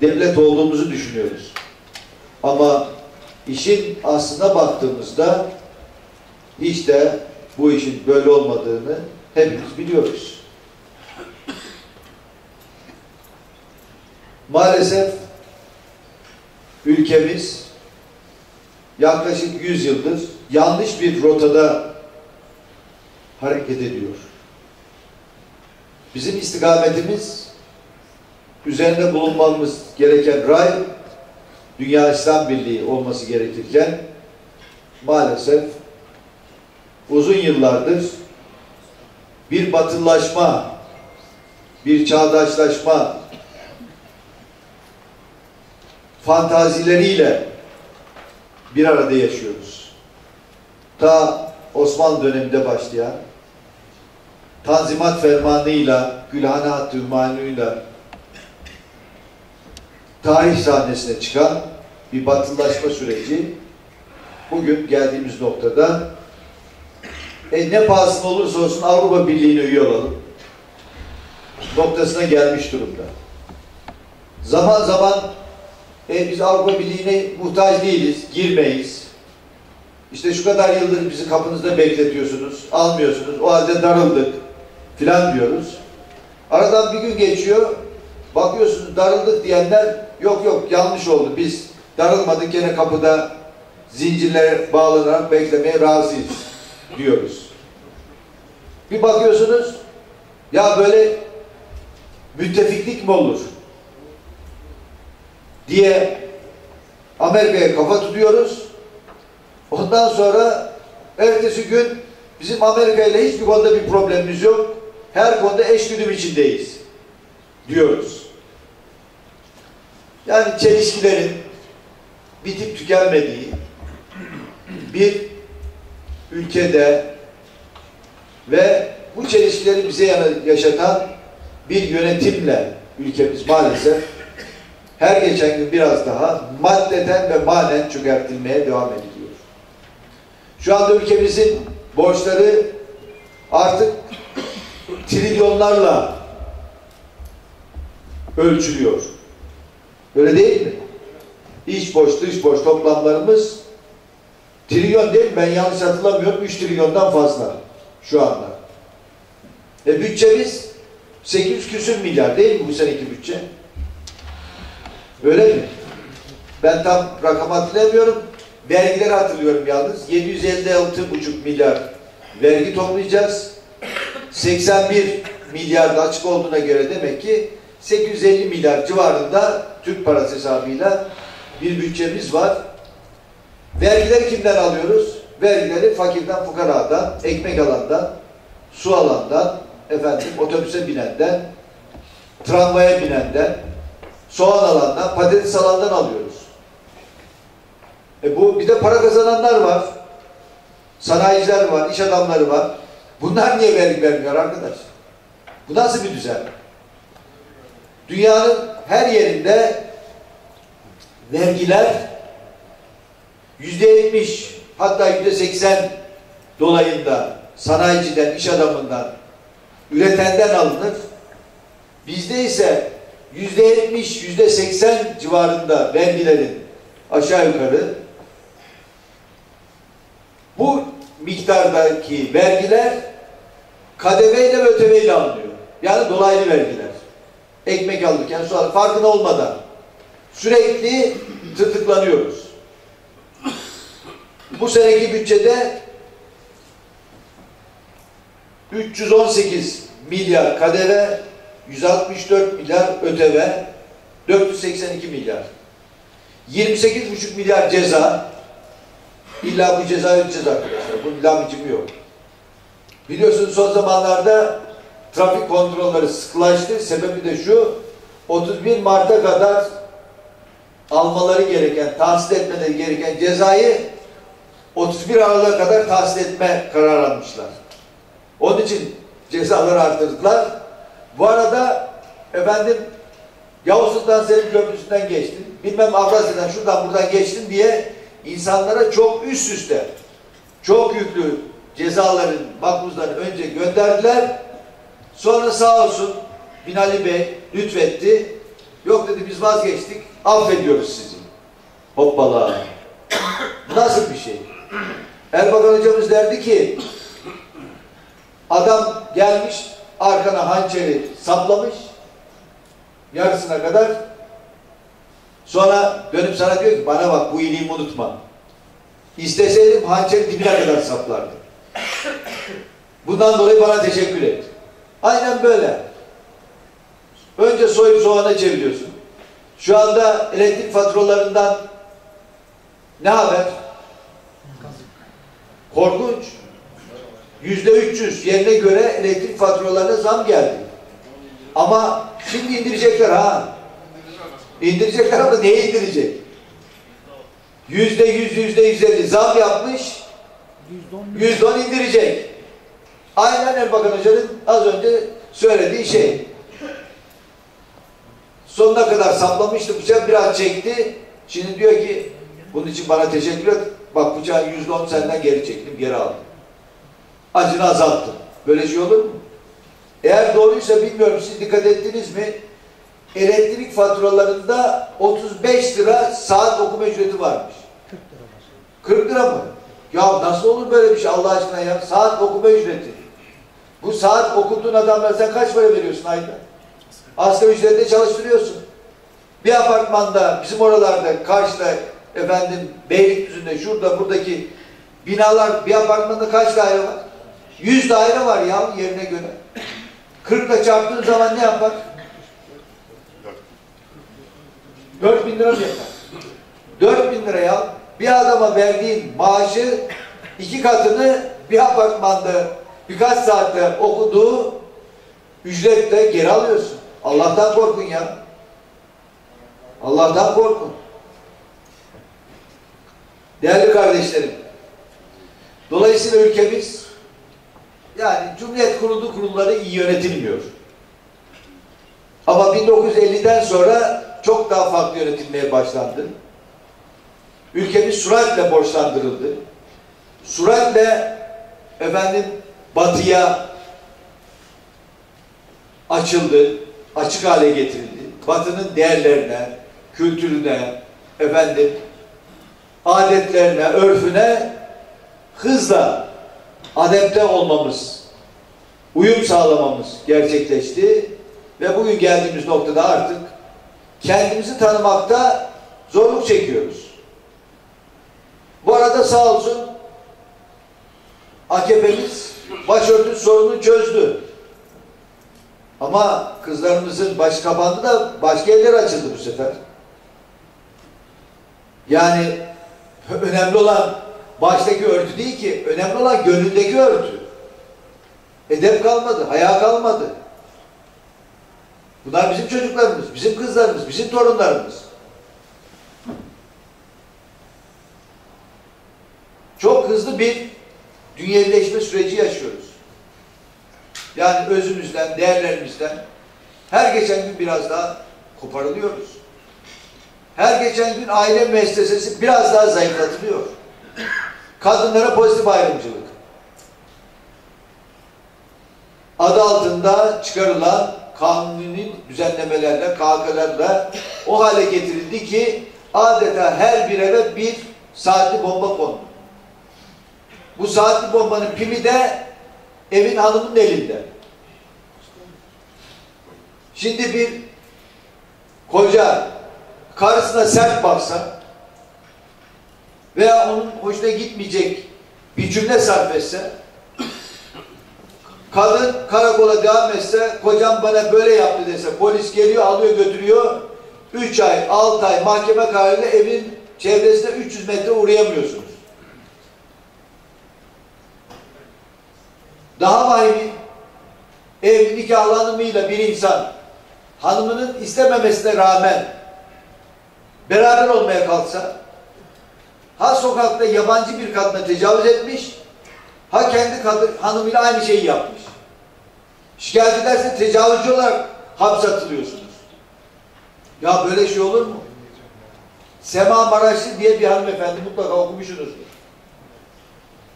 devlet olduğumuzu düşünüyoruz. Ama işin aslına baktığımızda hiç de bu işin böyle olmadığını hepimiz biliyoruz. Maalesef ülkemiz yaklaşık 100 yıldır yanlış bir rotada hareket ediyor. Bizim istikametimiz üzerinde bulunmamız gereken ray Dünya İslam Birliği olması gerekirken maalesef uzun yıllardır bir batılılaşma, bir çağdaşlaşma fantazileriyle bir arada yaşıyoruz. Ta Osmanlı döneminde başlayan Tanzimat Fermanı'yla, Gülhane Hattı Ümani'yle tarih sahnesine çıkan bir batılılaşma süreci bugün geldiğimiz noktada e, ne pahasına olursa olsun Avrupa Birliği'ne üye olalım noktasına gelmiş durumda. Zaman zaman e, biz Avrupa Birliği'ne muhtaç değiliz, girmeyiz. İşte şu kadar yıldır bizi kapınızda bekletiyorsunuz, almıyorsunuz, o halde darıldık filan diyoruz. Aradan bir gün geçiyor, bakıyorsunuz darıldık diyenler yok yok yanlış oldu biz darılmadık gene kapıda zincirlere bağlanarak beklemeye razıyız diyoruz. Bir bakıyorsunuz ya böyle müttefiklik mi olur? diye Amerika'ya kafa tutuyoruz. Ondan sonra ertesi gün bizim Amerika ile hiçbir konuda bir problemimiz yok. Her konuda eşgüdüm içindeyiz diyoruz. Yani çelişkilerin bitip tükenmediği bir ülkede ve bu çelişkileri bize yaşatan bir yönetimle ülkemiz maalesef her geçen gün biraz daha maddeten ve manen çökertilmeye devam ediliyor. Şu anda ülkemizin borçları artık trilyonlarla ölçülüyor. Öyle değil mi? İç borç, dış borç toplamlarımız trilyon değil mi? Ben yanlış hatırlamıyorum. 3 trilyondan fazla şu anda. E bütçemiz 800 küsür milyar değil mi bu seneki bütçe? Öyle mi? Ben tam rakam hatırlamıyorum. Vergileri hatırlıyorum yalnız. 756,5 milyar vergi toplayacağız. 81 milyar açık olduğuna göre demek ki 850 milyar civarında Türk parası hesabıyla bir bütçemiz var. Vergileri kimden alıyoruz? Vergileri fakirden, fukaradan, ekmek alandan, su alandan, efendim otobüse binenden, tramvaya binenden, soğan alandan, patates alandan alıyoruz. E bu bir de para kazananlar var. Sanayiciler var, iş adamları var. Bunlar niye vergi vermiyor arkadaş? Bu nasıl bir düzen? Dünyanın her yerinde vergiler yüzde yetmiş hatta yüzde seksen dolayında sanayiciden, iş adamından, üretenden alınır. Bizde ise yüzde yetmiş, yüzde seksen civarında vergilerin aşağı yukarı bu miktardaki vergiler kademeyle ve ötemeyle alınıyor. Yani dolaylı vergiler. Ekmek alırken su alırken farkında olmadan sürekli tırtıklanıyoruz. Bu seneki bütçede 318 milyar KDV, 164 milyar ÖTV, 482 milyar. 28,5 milyar ceza. İlla bu ceza ödeyeceğiz arkadaşlar. Bunun lamicimi yok. Biliyorsunuz son zamanlarda trafik kontrolleri sıklaştı. Sebebi de şu, 31 Mart'a kadar almaları gereken, tahsil etmeleri gereken cezayı 31 Aralık'a kadar tahsil etme kararı almışlar. Onun için cezaları arttırdılar. Bu arada efendim Yavuz Sultan Selim Köprüsü'nden geçtin, bilmem Avrasya'dan şuradan buradan geçtin diye insanlara çok üst üste, çok yüklü cezaların, makbuzlarını önce gönderdiler. Sonra sağ olsun Binali Bey lütfetti. Yok dedi biz vazgeçtik, affediyoruz sizi. Hoppala. Nasıl bir şey? Erbakan hocamız derdi ki adam gelmiş arkana hançeri saplamış yarısına kadar sonra dönüp sana diyor ki bana bak bu iyiliğimi unutma. İsteseydim hançeri dibine kadar saplardım. Bundan dolayı bana teşekkür et. Aynen böyle. Önce soyup soğana çeviriyorsun. Şu anda elektrik faturalarından ne haber? Korkunç. Yüzde 300 yerine göre elektrik faturalarına zam geldi. Ama şimdi indirecekler ha. İndirecekler ama neye indirecek? Yüzde yüz, yüzde yüz elli zam yapmış. Yüzde on indirecek. Aynen Erbakan Hoca'nın az önce söylediği şey. Sonuna kadar saplamıştı bıçağı biraz çekti. Şimdi diyor ki bunun için bana teşekkür et. Bak bıçağın yüzde on senden geri çektim, geri aldım. Acını azalttım. Böyle şey olur mu? Eğer doğruysa bilmiyorum siz dikkat ettiniz mi? Elektrik faturalarında 35 lira saat okuma ücreti varmış. 40 lira mı? Ya nasıl olur böyle bir şey Allah aşkına ya? Saat okuma ücreti. Bu saat okuduğun adamlara sen kaç para veriyorsun ayda? Asgari ücretle çalıştırıyorsun. Bir apartmanda bizim oralarda karşıda efendim Beylikdüzü'nde şurada buradaki binalar bir apartmanda kaç daire var? 100 daire var ya yerine göre. 40'la çarptığın zaman ne yapar? 4 bin lira yapar? 4 bin lira ya. Bir adama verdiğin maaşı iki katını bir apartmanda birkaç saatte okuduğu ücretle geri alıyorsun. Allah'tan korkun ya. Allah'tan korkun. Değerli kardeşlerim, dolayısıyla ülkemiz yani Cumhuriyet kuruldu kurulları iyi yönetilmiyor. Ama 1950'den sonra çok daha farklı yönetilmeye başlandı. Ülkemiz süratle borçlandırıldı. Süratle efendim batıya açıldı, açık hale getirildi. Batının değerlerine, kültürüne, efendim adetlerine, örfüne hızla adapte olmamız, uyum sağlamamız gerçekleşti ve bugün geldiğimiz noktada artık kendimizi tanımakta zorluk çekiyoruz. Bu arada sağ olsun AKP'miz başörtü sorununu çözdü. Ama kızlarımızın baş kapandı da başka yerler açıldı bu sefer. Yani önemli olan baştaki örtü değil ki, önemli olan gönüldeki örtü. Edep kalmadı, haya kalmadı. Bunlar bizim çocuklarımız, bizim kızlarımız, bizim torunlarımız. Çok hızlı bir dünyevileşme süreci yaşıyoruz. Yani özümüzden, değerlerimizden her geçen gün biraz daha koparılıyoruz. Her geçen gün aile müessesesi biraz daha zayıflatılıyor. Kadınlara pozitif ayrımcılık. Adı altında çıkarılan kanuni düzenlemelerle, KHK'larla o hale getirildi ki adeta her bir eve bir saatli bomba kondu. Bu saatli bombanın pimi de evin hanımın elinde. Şimdi bir koca karısına sert baksa veya onun hoşuna gitmeyecek bir cümle sarf etse kadın karakola devam etse kocam bana böyle yaptı dese polis geliyor alıyor götürüyor 3 ay 6 ay mahkeme kararıyla evin çevresine 300 metre uğrayamıyorsunuz. Daha vahimi evli nikahlı hanımıyla bir insan hanımının istememesine rağmen beraber olmaya kalksa ha sokakta yabancı bir kadına tecavüz etmiş ha kendi kadın, hanımıyla aynı şeyi yapmış. Şikayet ederse tecavüzcü olarak hapse atılıyorsunuz. Ya böyle şey olur mu? Sema Maraşlı diye bir hanımefendi mutlaka okumuşsunuzdur.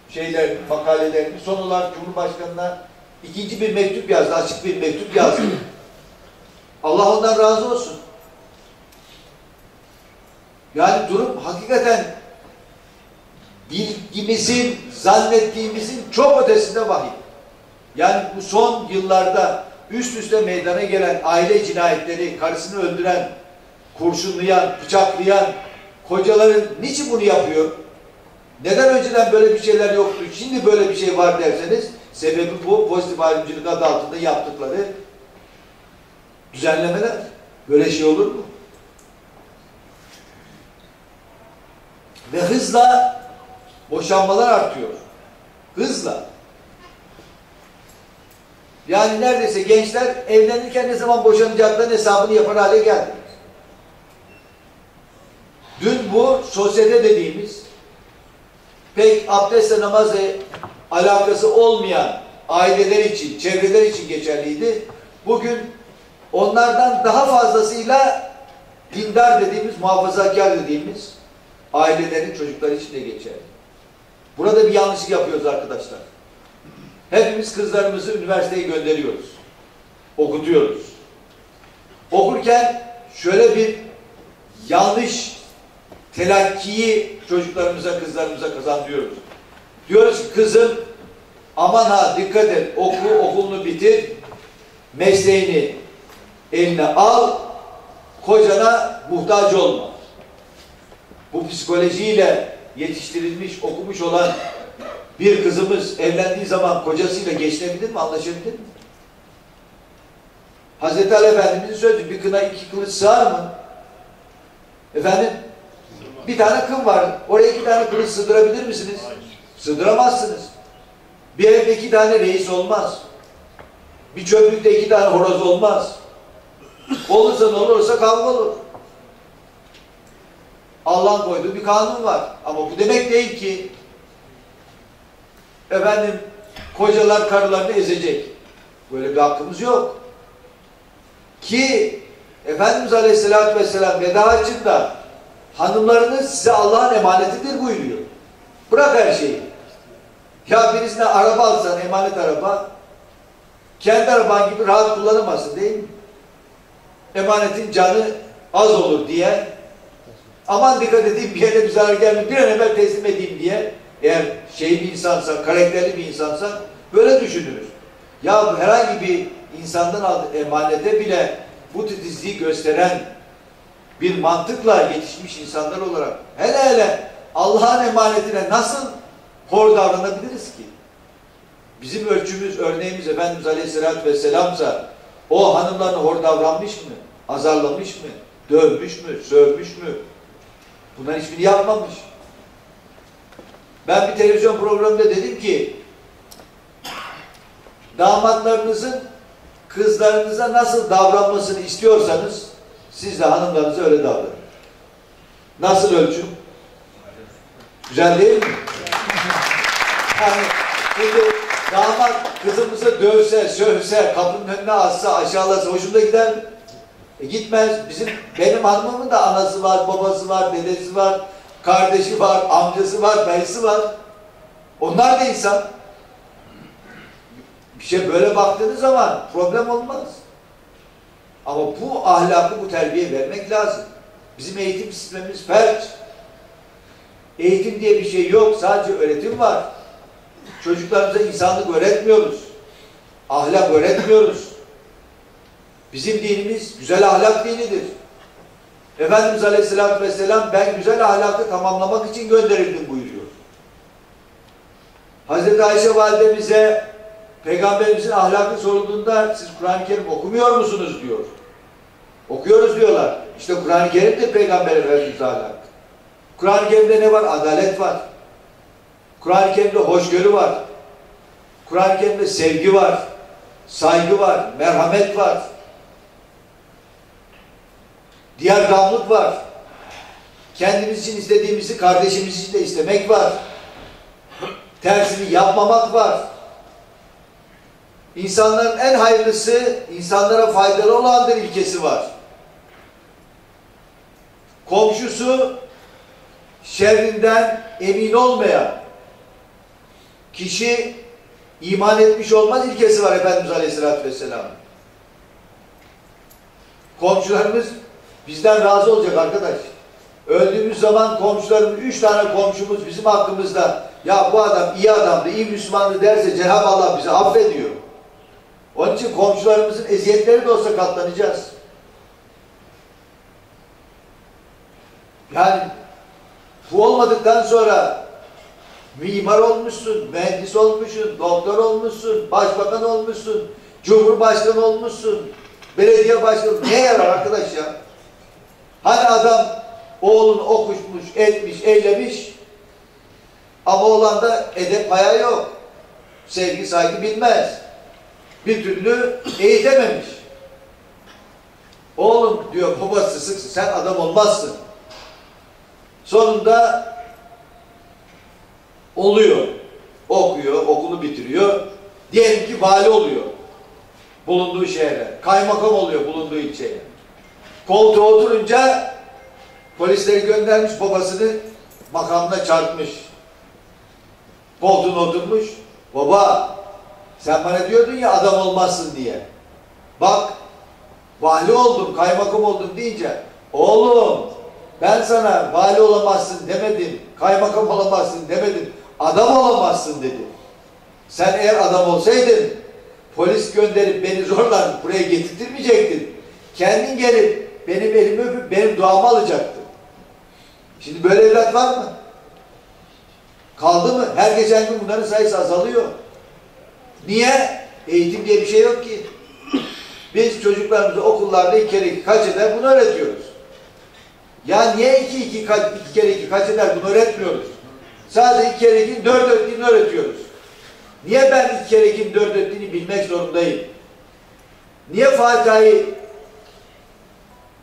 Şeyler, makalelerini. Son olarak Cumhurbaşkanı'na ikinci bir mektup yazdı, açık bir mektup yazdı. Allah ondan razı olsun. Yani durum hakikaten bilgimizin, zannettiğimizin çok ötesinde vahim. Yani bu son yıllarda üst üste meydana gelen aile cinayetleri, karısını öldüren, kurşunlayan, bıçaklayan kocaların niçin bunu yapıyor? Neden önceden böyle bir şeyler yoktu? Şimdi böyle bir şey var derseniz sebebi bu pozitif ayrımcılık adı altında yaptıkları düzenlemeler. Böyle şey olur mu? Ve hızla boşanmalar artıyor. Hızla. Yani neredeyse gençler evlenirken ne zaman boşanacaklarının hesabını yapar hale geldi. Dün bu sosyete dediğimiz pek abdestle namazla alakası olmayan aileler için, çevreler için geçerliydi. Bugün onlardan daha fazlasıyla dindar dediğimiz, muhafazakar dediğimiz ailelerin çocukları için de geçerli. Burada bir yanlışlık yapıyoruz arkadaşlar. Hepimiz kızlarımızı üniversiteye gönderiyoruz. Okutuyoruz. Okurken şöyle bir yanlış telakkiyi çocuklarımıza, kızlarımıza kazandırıyoruz. Diyoruz ki kızım aman ha dikkat et oku, okulunu bitir, mesleğini eline al, kocana muhtaç olma. Bu psikolojiyle yetiştirilmiş, okumuş olan Bir kızımız evlendiği zaman kocasıyla geçinebilir mi, anlaşabilir mi? Hazreti Ali Efendimiz'in sözü bir kına iki kılıç sığar mı? Efendim? Bir tane kın var. Oraya iki tane kılıç sığdırabilir misiniz? Sığdıramazsınız. Bir evde iki tane reis olmaz. Bir çöplükte iki tane horoz olmaz. Olursa ne olursa kavga olur. Allah'ın koyduğu bir kanun var. Ama bu demek değil ki efendim kocalar karılarını ezecek. Böyle bir hakkımız yok. Ki Efendimiz Aleyhisselatü Vesselam veda hacında hanımlarınız size Allah'ın emanetidir buyuruyor. Bırak her şeyi. Ya birisine araba alsan emanet araba kendi araban gibi rahat kullanamazsın değil mi? Emanetin canı az olur diye aman dikkat edeyim bir yere bir zarar gelmiyor bir an evvel teslim edeyim diye eğer şey bir insansa, karakterli bir insansa böyle düşünürüz. Ya herhangi bir insandan aldığı emanete bile bu titizliği gösteren bir mantıkla yetişmiş insanlar olarak hele hele Allah'ın emanetine nasıl hor davranabiliriz ki? Bizim ölçümüz, örneğimiz Efendimiz Aleyhisselatü Vesselam'sa o hanımlarını hor davranmış mı? Azarlamış mı? Dövmüş mü? Sövmüş mü? Bunların hiçbirini yapmamış. Ben bir televizyon programında dedim ki damatlarınızın kızlarınıza nasıl davranmasını istiyorsanız siz de hanımlarınıza öyle davranın. Nasıl ölçüm? Güzel değil mi? Yani şimdi damat kızımızı dövse, sövse, kapının önüne atsa, aşağılasa hoşunda gider? E gitmez. Bizim, benim hanımımın da anası var, babası var, dedesi var, kardeşi var, amcası var, dayısı var. Onlar da insan. Bir şey böyle baktığınız zaman problem olmaz. Ama bu ahlakı, bu terbiye vermek lazım. Bizim eğitim sistemimiz felç. Eğitim diye bir şey yok. Sadece öğretim var. Çocuklarımıza insanlık öğretmiyoruz. Ahlak öğretmiyoruz. Bizim dinimiz güzel ahlak dinidir. Efendimiz Aleyhisselatü Vesselam ben güzel ahlakı tamamlamak için gönderildim buyuruyor. Hazreti Ayşe validemize Peygamberimizin ahlakı sorulduğunda siz Kur'an-ı Kerim okumuyor musunuz diyor. Okuyoruz diyorlar. İşte Kur'an-ı Kerim de Peygamber Efendimiz ahlak. Kur'an-ı Kerim'de ne var? Adalet var. Kur'an-ı Kerim'de hoşgörü var. Kur'an-ı Kerim'de sevgi var. Saygı var. Merhamet var. Diğer damlık var. Kendimiz için istediğimizi kardeşimiz için de istemek var. Tersini yapmamak var. İnsanların en hayırlısı insanlara faydalı olandır ilkesi var. Komşusu şerrinden emin olmayan kişi iman etmiş olmaz ilkesi var Efendimiz Aleyhisselatü Vesselam. Komşularımız bizden razı olacak arkadaş. Öldüğümüz zaman komşularımız, üç tane komşumuz bizim hakkımızda ya bu adam iyi adamdı, iyi Müslümandı derse Cenab-ı Allah bizi affediyor. Onun için komşularımızın eziyetleri de olsa katlanacağız. Yani bu olmadıktan sonra mimar olmuşsun, mühendis olmuşsun, doktor olmuşsun, başbakan olmuşsun, cumhurbaşkanı olmuşsun, belediye başkanı. Neye yarar arkadaş ya? Hani adam oğlunu okuşmuş, etmiş, eylemiş ama oğlanda edep haya yok. Sevgi, saygı bilmez. Bir türlü eğitememiş. Oğlum diyor babası sık sen adam olmazsın. Sonunda oluyor. Okuyor, okulu bitiriyor. Diyelim ki vali oluyor. Bulunduğu şehre. Kaymakam oluyor bulunduğu ilçeye. Koltuğa oturunca polisleri göndermiş babasını makamına çarpmış. Koltuğuna oturmuş. Baba sen bana diyordun ya adam olmazsın diye. Bak vali oldum, kaymakam oldum deyince oğlum ben sana vali olamazsın demedim, kaymakam olamazsın demedim, adam olamazsın dedim. Sen eğer adam olsaydın polis gönderip beni zorla buraya getirtmeyecektin. Kendin gelip benim elimi öpüp benim duamı alacaktın. Şimdi böyle evlat var mı? Kaldı mı? Her geçen gün bunların sayısı azalıyor. Niye? Eğitim diye bir şey yok ki. Biz çocuklarımızı okullarda iki kere kaç eder bunu öğretiyoruz. Ya niye iki, iki, iki kere iki kaç eder bunu öğretmiyoruz. Sadece iki kere iki dört öttiğini öğretiyoruz. Niye ben iki kere iki dört öttiğini bilmek zorundayım? Niye Fatiha'yı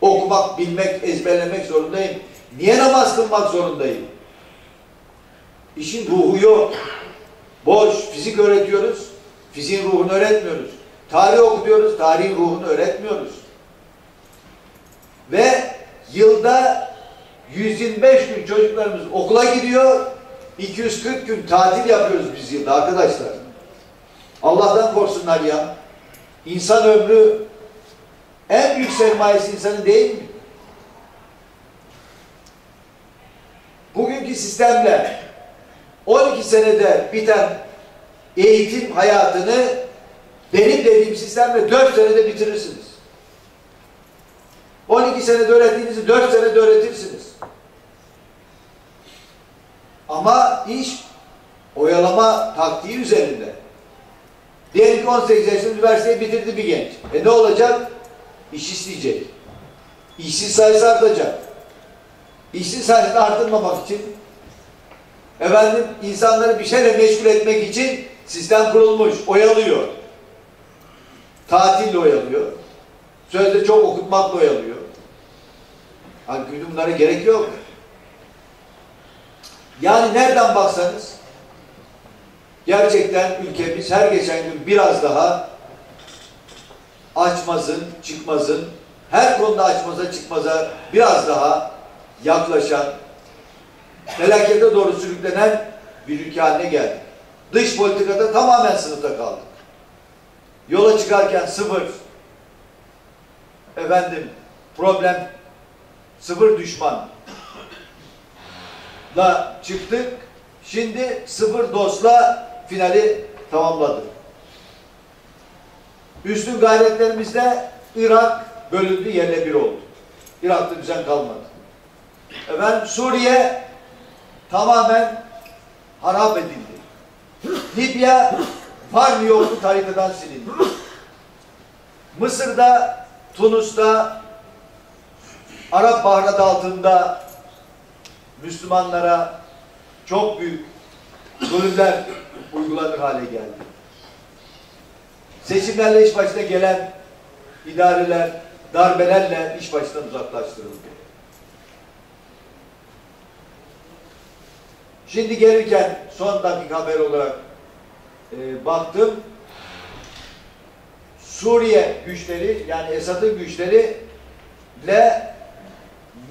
okumak, bilmek, ezberlemek zorundayım? Niye namaz kılmak zorundayım? İşin ruhu yok. Boş, fizik öğretiyoruz. Fiziğin ruhunu öğretmiyoruz. Tarih okuyoruz, tarihin ruhunu öğretmiyoruz. Ve yılda 125 gün çocuklarımız okula gidiyor, 240 gün tatil yapıyoruz biz yılda arkadaşlar. Allah'tan korksunlar ya. İnsan ömrü en büyük sermayesi insanın değil mi? Bugünkü sistemle 12 senede biten eğitim hayatını benim dediğim sistemle 4 senede bitirirsiniz. 12 senede öğrettiğinizi 4 senede öğretirsiniz. Ama iş oyalama taktiği üzerinde. Diyelim ki 18 yaşında üniversiteyi bitirdi bir genç. E ne olacak? İş isteyecek. İşsiz sayısı artacak. İşsiz sayısını arttırmamak için efendim insanları bir şeyle meşgul etmek için sistem kurulmuş, oyalıyor. Tatille oyalıyor. Sözde çok okutmakla oyalıyor. Halbuki bunlara gerek yok. Yani nereden baksanız gerçekten ülkemiz her geçen gün biraz daha açmazın, çıkmazın, her konuda açmaza çıkmaza biraz daha yaklaşan, felakete doğru sürüklenen bir ülke haline geldik. Dış politikada tamamen sınıfta kaldık. Yola çıkarken sıfır, efendim problem, sıfır düşmanla çıktık. Şimdi sıfır dostla finali tamamladık. Üstün gayretlerimizde Irak bölündü, yerle bir oldu. Irak'ta düzen kalmadı. Efendim Suriye tamamen harap edildi. Libya var mı yoktu tarikadan silindi. Mısır'da, Tunus'ta, Arap Baharı altında Müslümanlara çok büyük zulümler uygulanır hale geldi. Seçimlerle iş başına gelen idareler, darbelerle iş başından uzaklaştırıldı. Şimdi gelirken son dakika haber olarak e, baktım. Suriye güçleri yani Esad'ın güçleri ile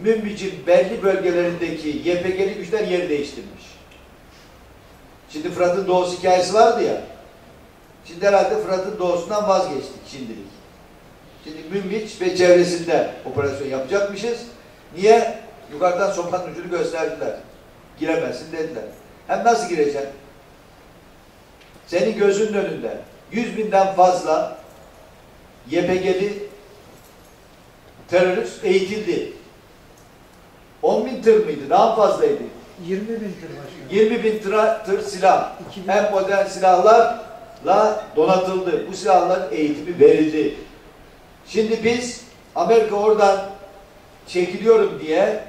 Münbic'in belli bölgelerindeki YPG'li güçler yer değiştirmiş. Şimdi Fırat'ın doğusu hikayesi vardı ya. Şimdi herhalde Fırat'ın doğusundan vazgeçtik şimdilik. Şimdi Münbiç ve çevresinde operasyon yapacakmışız. Niye? Yukarıdan sopanın ucunu gösterdiler. Giremezsin dediler. Hem nasıl gireceksin? Senin gözünün önünde 100 binden fazla YPG'li terörist eğitildi. 10 bin tır mıydı? Daha fazlaydı. 20 bin tır başkanım. 20 bin tır, tır silah. En modern silahlarla donatıldı. Bu silahların eğitimi verildi. Şimdi biz Amerika oradan çekiliyorum diye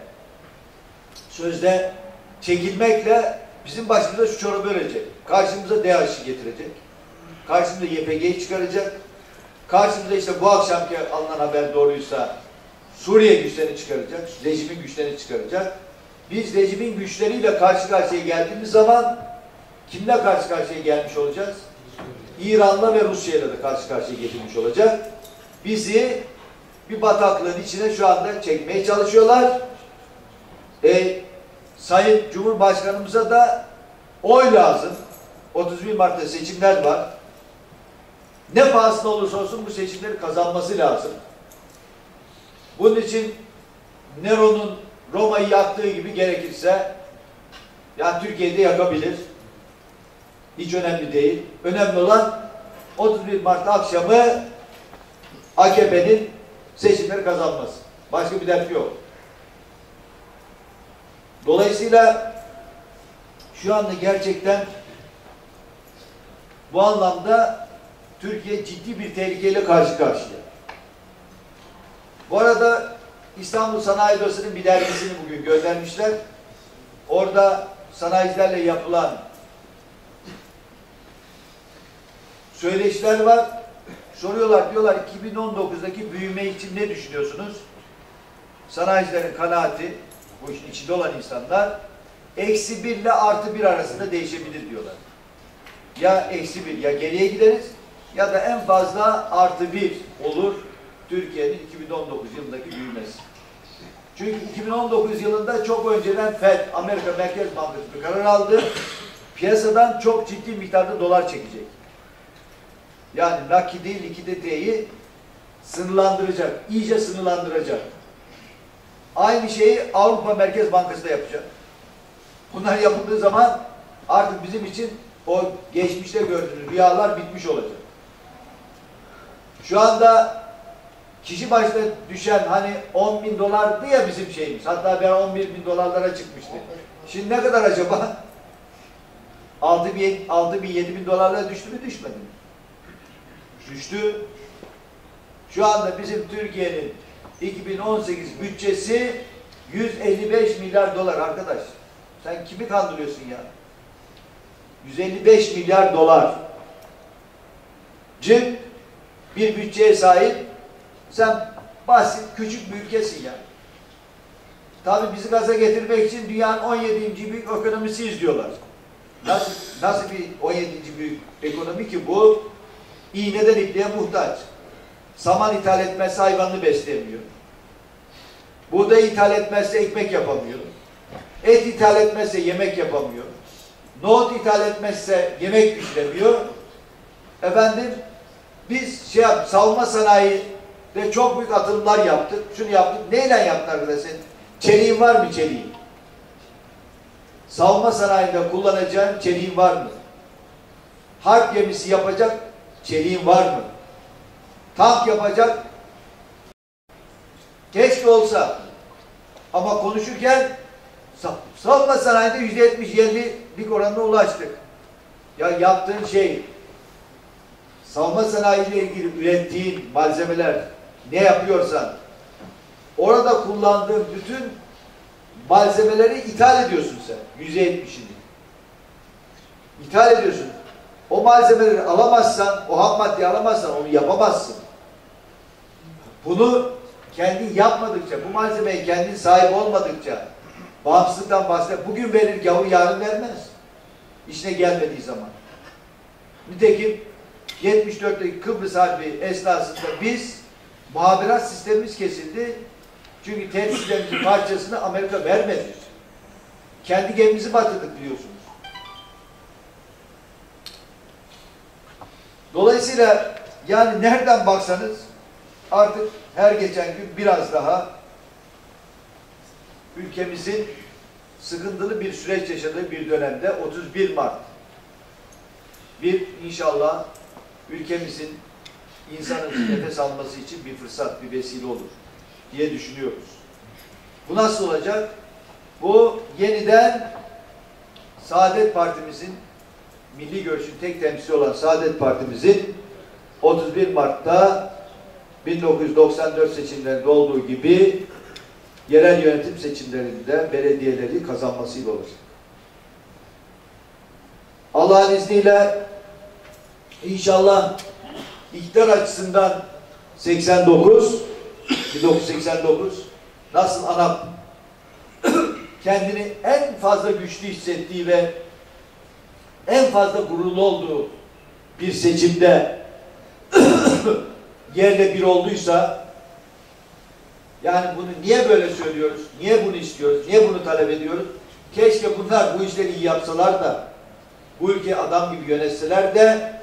sözde çekilmekle bizim başımıza şu çorabı örecek. Karşımıza DAEŞ'i getirecek. Karşımıza YPG'yi çıkaracak. Karşımıza işte bu akşamki alınan haber doğruysa Suriye güçlerini çıkaracak, rejimin güçlerini çıkaracak. Biz rejimin güçleriyle karşı karşıya geldiğimiz zaman kimle karşı karşıya gelmiş olacağız? İran'la ve Rusya'yla da karşı karşıya getirmiş olacak. Bizi bir bataklığın içine şu anda çekmeye çalışıyorlar. E, Sayın Cumhurbaşkanımıza da oy lazım. 31 Mart'ta seçimler var. Ne pahasına olursa olsun bu seçimleri kazanması lazım. Bunun için Nero'nun Roma'yı yaktığı gibi gerekirse yani Türkiye'de yakabilir. Hiç önemli değil. Önemli olan 31 Mart akşamı AKP'nin seçimleri kazanması. Başka bir dert yok. Dolayısıyla Şu anda gerçekten bu anlamda Türkiye ciddi bir tehlikeyle karşı karşıya. Bu arada İstanbul Sanayi Odası'nın bir dergisini bugün göndermişler. Orada sanayicilerle yapılan söyleşiler var. Soruyorlar, diyorlar 2019'daki büyüme için ne düşünüyorsunuz? Sanayicilerin kanaati, bu işin içinde olan insanlar, eksi bir ile artı bir arasında değişebilir diyorlar. Ya eksi bir, ya geriye gideriz ya da en fazla artı bir olur Türkiye'nin 2019 yılındaki büyümesi. Çünkü 2019 yılında çok önceden FED, Amerika Merkez Bankası bir karar aldı. Piyasadan çok ciddi miktarda dolar çekecek. Yani nakidi, likiditeyi sınırlandıracak, iyice sınırlandıracak. Aynı şeyi Avrupa Merkez Bankası da yapacak. Bunlar yapıldığı zaman artık bizim için o geçmişte gördüğümüz rüyalar bitmiş olacak. Şu anda kişi başına düşen hani 10 bin dolardı ya bizim şeyimiz. Hatta ben 11 bin dolarlara çıkmıştı. Şimdi ne kadar acaba? *laughs* 6 bin, 6 bin, 7 bin dolarlara düştü mü düşmedi mi? Düştü. Şu anda bizim Türkiye'nin 2018 bütçesi 155 milyar dolar arkadaş. Sen kimi kandırıyorsun ya? 155 milyar dolar. Cip bir bütçeye sahip sen basit küçük bir ülkesin ya. Tabi bizi gaza getirmek için dünyanın 17. büyük ekonomisi izliyorlar. Nasıl, nasıl bir 17. büyük ekonomi ki bu? İğneden ipliğe muhtaç. Saman ithal etmezse hayvanını besleyemiyor. Buğday ithal etmezse ekmek yapamıyor. Et ithal etmezse yemek yapamıyor. Nohut ithal etmezse yemek pişiremiyor. Efendim biz şey yap, savunma sanayi de çok büyük atılımlar yaptık. Şunu yaptık. Neyle yaptın arkadaşlar? Çeliğin var mı çeliğin? Savunma sanayinde kullanacağın çeliğin var mı? Harp gemisi yapacak çeliğin var mı? Tank yapacak keşke olsa ama konuşurken savunma sanayinde yüzde yetmiş yerlilik oranına ulaştık. Ya yaptığın şey savunma sanayiyle ilgili ürettiğin malzemeler ne yapıyorsan orada kullandığın bütün malzemeleri ithal ediyorsun sen. Yüzde yetmişini. İthal ediyorsun. O malzemeleri alamazsan, o ham maddeyi alamazsan onu yapamazsın. Bunu kendin yapmadıkça, bu malzemeye kendin sahip olmadıkça bağımsızlıktan bahseder. Bugün verir gavur yarın vermez. İşine gelmediği zaman. Nitekim 74'teki Kıbrıs Harbi esnasında biz muhaberat sistemimiz kesildi. Çünkü tesislerimizin parçasını Amerika vermedi. Kendi gemimizi batırdık biliyorsunuz. Dolayısıyla yani nereden baksanız artık her geçen gün biraz daha ülkemizin sıkıntılı bir süreç yaşadığı bir dönemde 31 Mart bir inşallah ülkemizin insanın nefes alması için bir fırsat, bir vesile olur diye düşünüyoruz. Bu nasıl olacak? Bu yeniden Saadet Partimizin milli görüşün tek temsilcisi olan Saadet Partimizin 31 Mart'ta 1994 seçimlerinde olduğu gibi yerel yönetim seçimlerinde belediyeleri kazanmasıyla olacak. Allah'ın izniyle inşallah iktidar açısından 89 1989 nasıl ANAP kendini en fazla güçlü hissettiği ve en fazla gururlu olduğu bir seçimde *coughs* yerle bir olduysa yani bunu niye böyle söylüyoruz? Niye bunu istiyoruz? Niye bunu talep ediyoruz? Keşke bunlar bu işleri iyi yapsalar da bu ülke adam gibi yönetseler de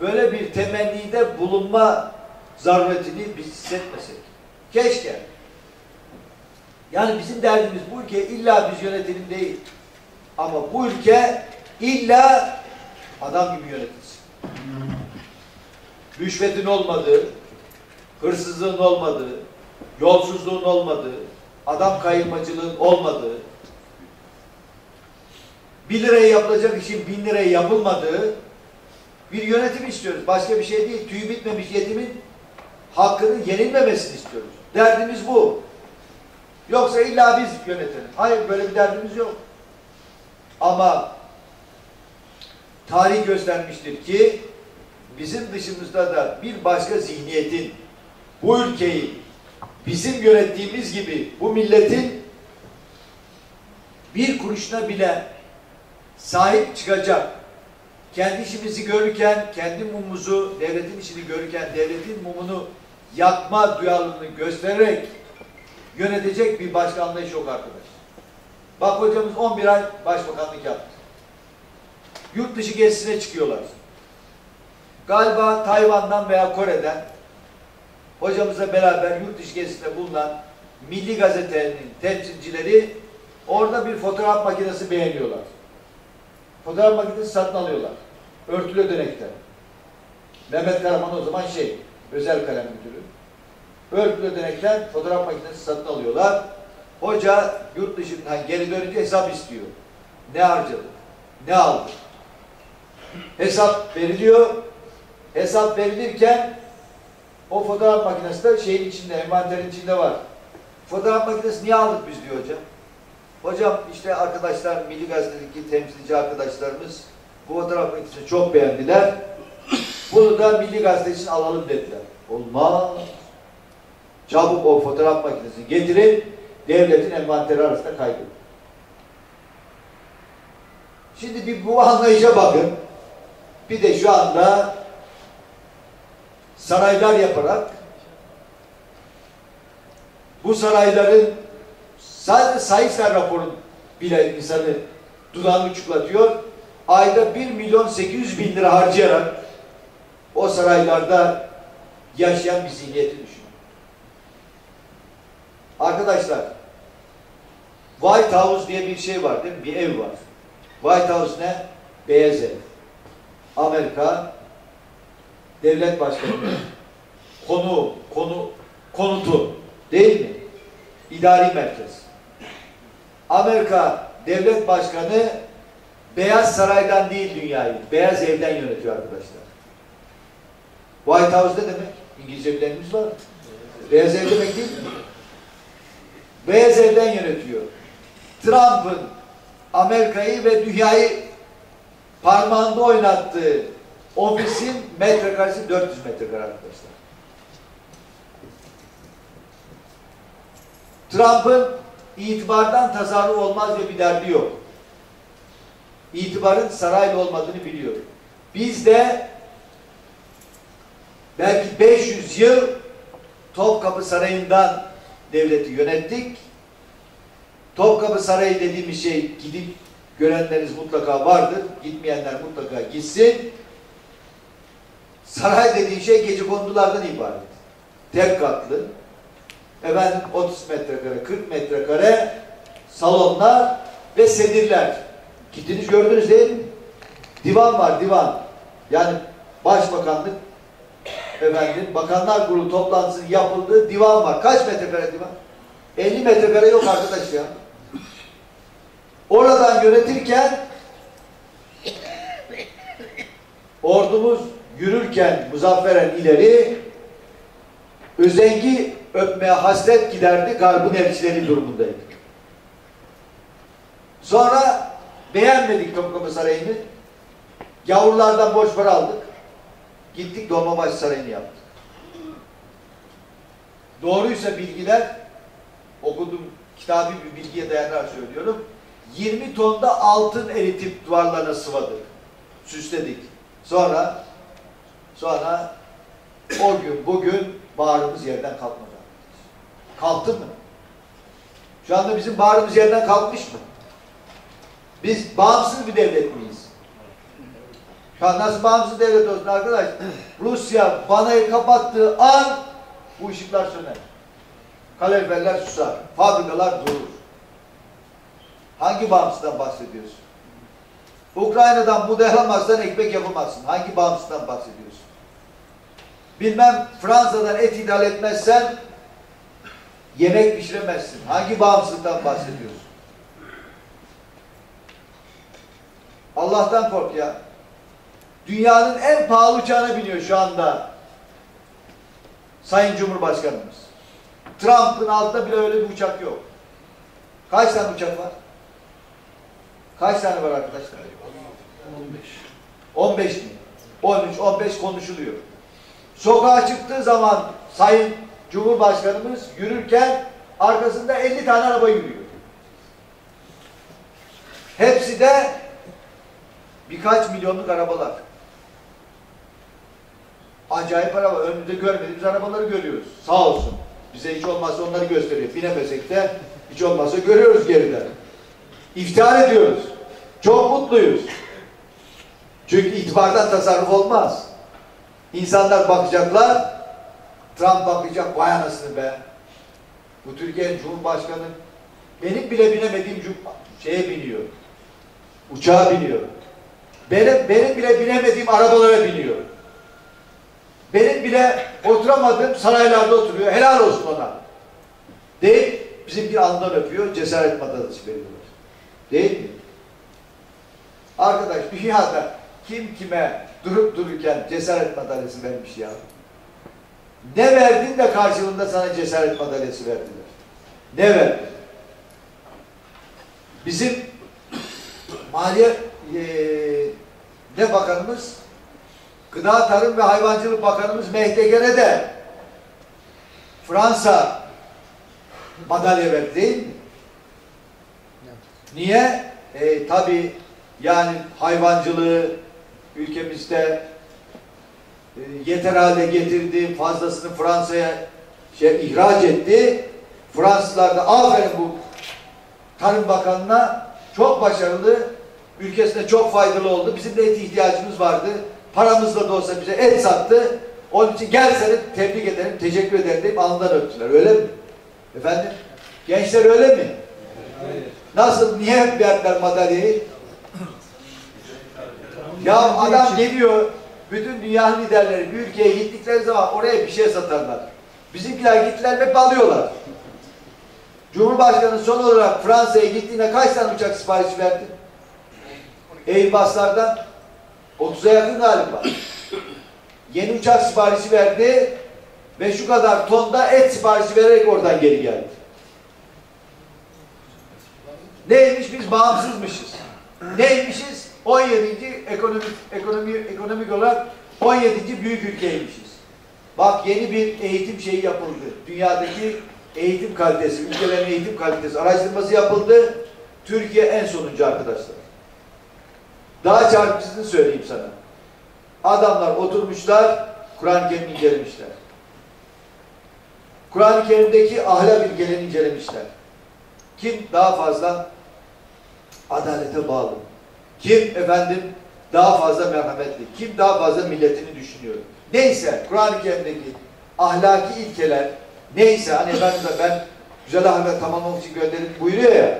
böyle bir temennide bulunma zaruretini biz hissetmesek. Keşke. Yani bizim derdimiz bu ülke illa biz yönetelim değil. Ama bu ülke illa adam gibi yönetilsin. Rüşvetin olmadığı, hırsızlığın olmadığı, yolsuzluğun olmadığı, adam kayırmacılığın olmadığı, 1 liraya yapılacak işin 1000 liraya yapılmadığı bir yönetim istiyoruz. Başka bir şey değil. Tüyü bitmemiş yetimin hakkının yenilmemesini istiyoruz. Derdimiz bu. Yoksa illa biz yönetelim. Hayır böyle bir derdimiz yok. Ama tarih göstermiştir ki bizim dışımızda da bir başka zihniyetin bu ülkeyi bizim yönettiğimiz gibi bu milletin bir kuruşuna bile sahip çıkacak. Kendi işimizi görürken, kendi mumumuzu, devletin işini görürken, devletin mumunu yakma duyarlılığını göstererek yönetecek bir başka anlayış yok arkadaş. Bak hocamız 11 ay başbakanlık yaptı. Yurt dışı gezisine çıkıyorlar. Galiba Tayvan'dan veya Kore'den hocamızla beraber yurt dışı gezisinde bulunan Milli Gazete'nin temsilcileri orada bir fotoğraf makinesi beğeniyorlar. Fotoğraf makinesi satın alıyorlar. Örtülü ödenekten. Mehmet Karaman o zaman şey, özel kalem müdürü. Örtülü ödenekten fotoğraf makinesi satın alıyorlar. Hoca yurt dışından geri dönünce hesap istiyor. Ne harcadı? Ne aldı? Hesap veriliyor. Hesap verilirken o fotoğraf makinesi de şeyin içinde, envanterin içinde var. Fotoğraf makinesi niye aldık biz diyor hocam. Hocam işte arkadaşlar, Milli Gazete'deki temsilci arkadaşlarımız bu fotoğraf makinesini çok beğendiler. Bunu da Milli Gazete için alalım dediler. Olmaz. Çabuk o fotoğraf makinesini getirin, devletin envanteri arasında kaydedin. Şimdi bir bu anlayışa bakın. Bir de şu anda saraylar yaparak bu sarayların sadece sayısal raporun bile insanı dudağını uçuklatıyor. Ayda 1 milyon 800 bin lira harcayarak o saraylarda yaşayan bir zihniyeti düşünün. Arkadaşlar White House diye bir şey var değil mi? Bir ev var. White House ne? Beyaz ev. Amerika devlet başkanı konu konu konutu değil mi? İdari merkez. Amerika devlet başkanı Beyaz Saray'dan değil dünyayı, Beyaz Ev'den yönetiyor arkadaşlar. White House ne demek? İngilizce bilenimiz var. Beyaz Ev demek değil mi? Beyaz Ev'den yönetiyor. Trump'ın Amerika'yı ve dünyayı parmağında oynattığı ofisin metrekaresi 400 metrekare arkadaşlar. Trump'ın itibardan tasarruf olmaz diye bir derdi yok. İtibarın sarayla olmadığını biliyor. Biz de belki 500 yıl Topkapı Sarayı'ndan devleti yönettik. Topkapı Sarayı dediğimiz şey gidip görenleriniz mutlaka vardır. Gitmeyenler mutlaka gitsin. Saray dediği şey gece kondulardan ibaret. Tek katlı. Efendim 30 metrekare, 40 metrekare salonlar ve sedirler. Gittiniz gördünüz değil mi? Divan var, divan. Yani başbakanlık efendim bakanlar kurulu toplantısının yapıldığı divan var. Kaç metrekare divan? 50 metrekare yok arkadaş ya. Oradan yönetirken ordumuz yürürken muzafferen ileri özengi öpmeye hasret giderdi garbın elçileri durumundaydı. Sonra beğenmedik Topkapı Sarayı'nı. Yavrulardan borç para aldık. Gittik Dolmabahçe Sarayı'nı yaptık. Doğruysa bilgiler okudum kitabi bir bilgiye dayanarak söylüyorum. 20 tonda altın eritip duvarlarına sıvadık. Süsledik. Sonra sonra o gün bugün bağrımız yerden kalkmadı. Kalktı mı? Şu anda bizim bağrımız yerden kalkmış mı? Biz bağımsız bir devlet miyiz? Şu an nasıl bağımsız devlet olsun arkadaş? Rusya banayı kapattığı an bu ışıklar söner. Kaloriferler susar. Fabrikalar durur. Hangi bağımsızdan bahsediyorsun? Ukrayna'dan buğday alamazsan ekmek yapamazsın. Hangi bağımsızdan bahsediyorsun? Bilmem Fransa'dan et ithal etmezsen yemek pişiremezsin. Hangi bağımsızlıktan bahsediyorsun? Allah'tan kork ya. Dünyanın en pahalı uçağına biniyor şu anda Sayın Cumhurbaşkanımız. Trump'ın altında bile öyle bir uçak yok. Kaç tane uçak var? Kaç tane var arkadaşlar? 15. 15 mi? 13, 15 konuşuluyor. Sokağa çıktığı zaman Sayın Cumhurbaşkanımız yürürken arkasında 50 tane araba yürüyor. Hepsi de birkaç milyonluk arabalar. Acayip araba. Önümüzde görmediğimiz arabaları görüyoruz. Sağ olsun. Bize hiç olmazsa onları gösteriyor. Binemesek de hiç olmazsa görüyoruz geriden. İftihar ediyoruz. Çok mutluyuz. Çünkü itibardan tasarruf olmaz. İnsanlar bakacaklar, Trump bakacak, vay anasını be. Bu Türkiye'nin Cumhurbaşkanı benim bile binemediğim şeye biniyor. Uçağa biniyor. Benim, benim bile binemediğim arabalara biniyor. Benim bile oturamadığım saraylarda oturuyor. Helal olsun ona. Değil, bizim bir alnından öpüyor, cesaret madalyası veriyorlar. Değil mi? Arkadaş dünyada kim kime durup dururken cesaret madalyası vermiş ya. Ne verdin de karşılığında sana cesaret madalyası verdiler. Ne verdin? Bizim Maliye eee ne bakanımız? Gıda, Tarım ve Hayvancılık Bakanımız Mehdeger'e de Fransa madalya verdi değil mi? Niye? E, tabii yani hayvancılığı ülkemizde e, yeter hale getirdi, fazlasını Fransa'ya şey, ihraç etti. Fransızlar da aferin bu Tarım Bakanı'na çok başarılı, ülkesine çok faydalı oldu. Bizim de et ihtiyacımız vardı. Paramızla da olsa bize et sattı. Onun için gel seni tebrik ederim, teşekkür ederim deyip alnından öptüler. Öyle mi? Efendim? Gençler öyle mi? Nasıl? Niye verdiler madalyayı? Ya adam geliyor, bütün dünya liderleri bir ülkeye gittikleri zaman oraya bir şey satarlar. Bizimkiler gittiler hep alıyorlar. Cumhurbaşkanı son olarak Fransa'ya gittiğinde kaç tane uçak siparişi verdi? Airbus'lardan 30'a yakın galiba. Yeni uçak siparişi verdi ve şu kadar tonda et siparişi vererek oradan geri geldi. Neymiş biz bağımsızmışız. Neymişiz? 17. ekonomik ekonomi ekonomik olarak 17. büyük ülkeymişiz. Bak yeni bir eğitim şeyi yapıldı. Dünyadaki eğitim kalitesi, ülkelerin eğitim kalitesi araştırması yapıldı. Türkiye en sonuncu arkadaşlar. Daha çarpıcısını söyleyeyim sana. Adamlar oturmuşlar, Kur'an-ı Kerim'i incelemişler. Kur'an-ı Kerim'deki ahlak ilkelerini incelemişler. Kim daha fazla adalete bağlı? Kim efendim daha fazla merhametli? Kim daha fazla milletini düşünüyor? Neyse Kur'an-ı Kerim'deki ahlaki ilkeler neyse hani efendim de ben güzel ahlak tamamlamak için gönderim buyuruyor ya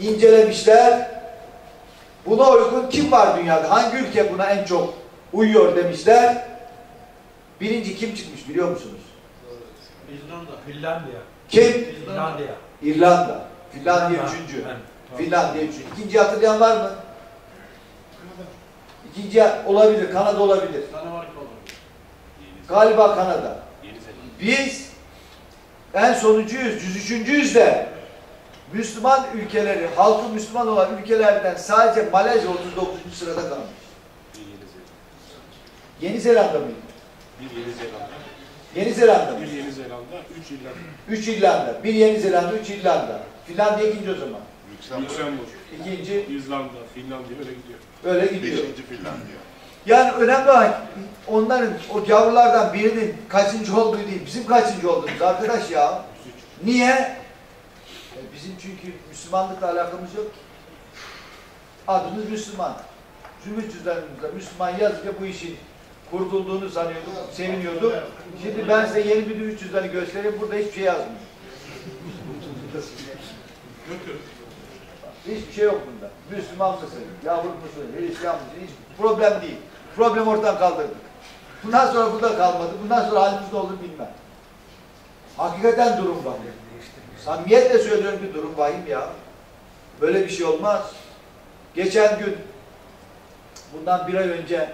incelemişler buna uygun kim var dünyada? Hangi ülke buna en çok uyuyor demişler. Birinci kim çıkmış biliyor musunuz? İzlanda. Finlandiya. Kim? Finlandiya. İrlanda. Finlandiya üçüncü. Finlandiya üçüncü. İkinci hatırlayan var mı? İkinci olabilir. Kanada olabilir. Galiba Kanada. Biz en sonuncuyuz. 103. de Müslüman ülkeleri, halkı Müslüman olan ülkelerden sadece Malezya 39. sırada kalmış. Yeni Zelanda mıydı? Bir Yeni Zelanda. Yeni Zelanda mı? Bir Yeni Zelanda, üç İrlanda. Üç İrlanda. Bir Yeni Zelanda, üç İrlanda. Finlandiya ikinci o zaman. Lüksemburg. İkinci. İzlanda, Finlandiya öyle gidiyor. Öyle gidiyor. Beşinci Finlandiya. Yani önemli olan onların, o yavrulardan birinin kaçıncı olduğu değil, bizim kaçıncı olduğumuz arkadaş ya. Niye? E bizim çünkü Müslümanlıkla alakamız yok ki. Adımız Müslüman. Zümrüt cüzdanımızda Müslüman yazınca bu işin kurtulduğunu sanıyorduk, seviniyorduk. Şimdi ben size yeni bir zümrüt cüzdanı göstereyim, burada hiçbir şey yazmıyor. Hiçbir şey yok bunda. Müslüman mısın, yavrum musun, Hristiyan mısın, hiç problem değil. Problem ortadan kaldırdık. Bundan sonra bu da kalmadı. Bundan sonra halimiz ne olur bilmem. Hakikaten durum vahim. Samimiyetle söylüyorum bir durum vahim ya. Böyle bir şey olmaz. Geçen gün bundan bir ay önce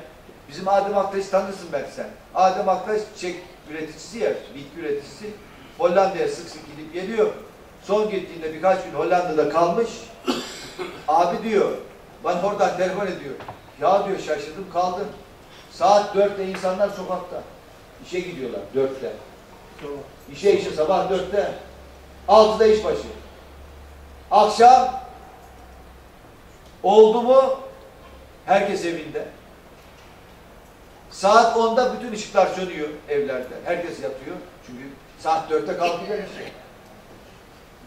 bizim Adem Aktaş'ı tanırsın belki sen. Adem Aktaş çiçek üreticisi ya, bitki üreticisi. Hollanda'ya sık sık gidip geliyor. Son gittiğinde birkaç gün Hollanda'da kalmış. Abi diyor, bana oradan telefon ediyor. Ya diyor şaşırdım kaldım. Saat dörtte insanlar sokakta. İşe gidiyorlar dörtte. İşe işe sabah dörtte. Altıda iş başı. Akşam oldu mu herkes evinde. Saat 10'da bütün ışıklar sönüyor evlerde. Herkes yatıyor. Çünkü saat 4'te kalkıyor.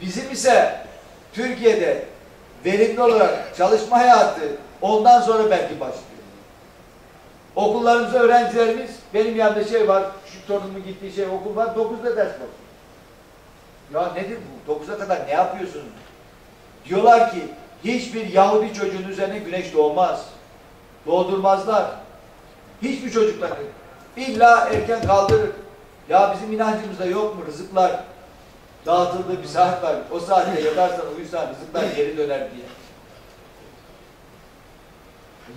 Bizim ise Türkiye'de verimli olarak çalışma hayatı ondan sonra belki başlıyor. Okullarımızda öğrencilerimiz, benim yanımda şey var, küçük torunumun gittiği şey okul var, 9'da ders var. Ya nedir bu? 9'a kadar ne yapıyorsunuz? Diyorlar ki hiçbir Yahudi çocuğun üzerine güneş doğmaz. Doğdurmazlar. Hiçbir çocuklar. İlla erken kaldırır. Ya bizim inancımızda yok mu? Rızıklar dağıtıldığı bir saat var. O saatte yatarsan uyursan rızıklar geri döner diye.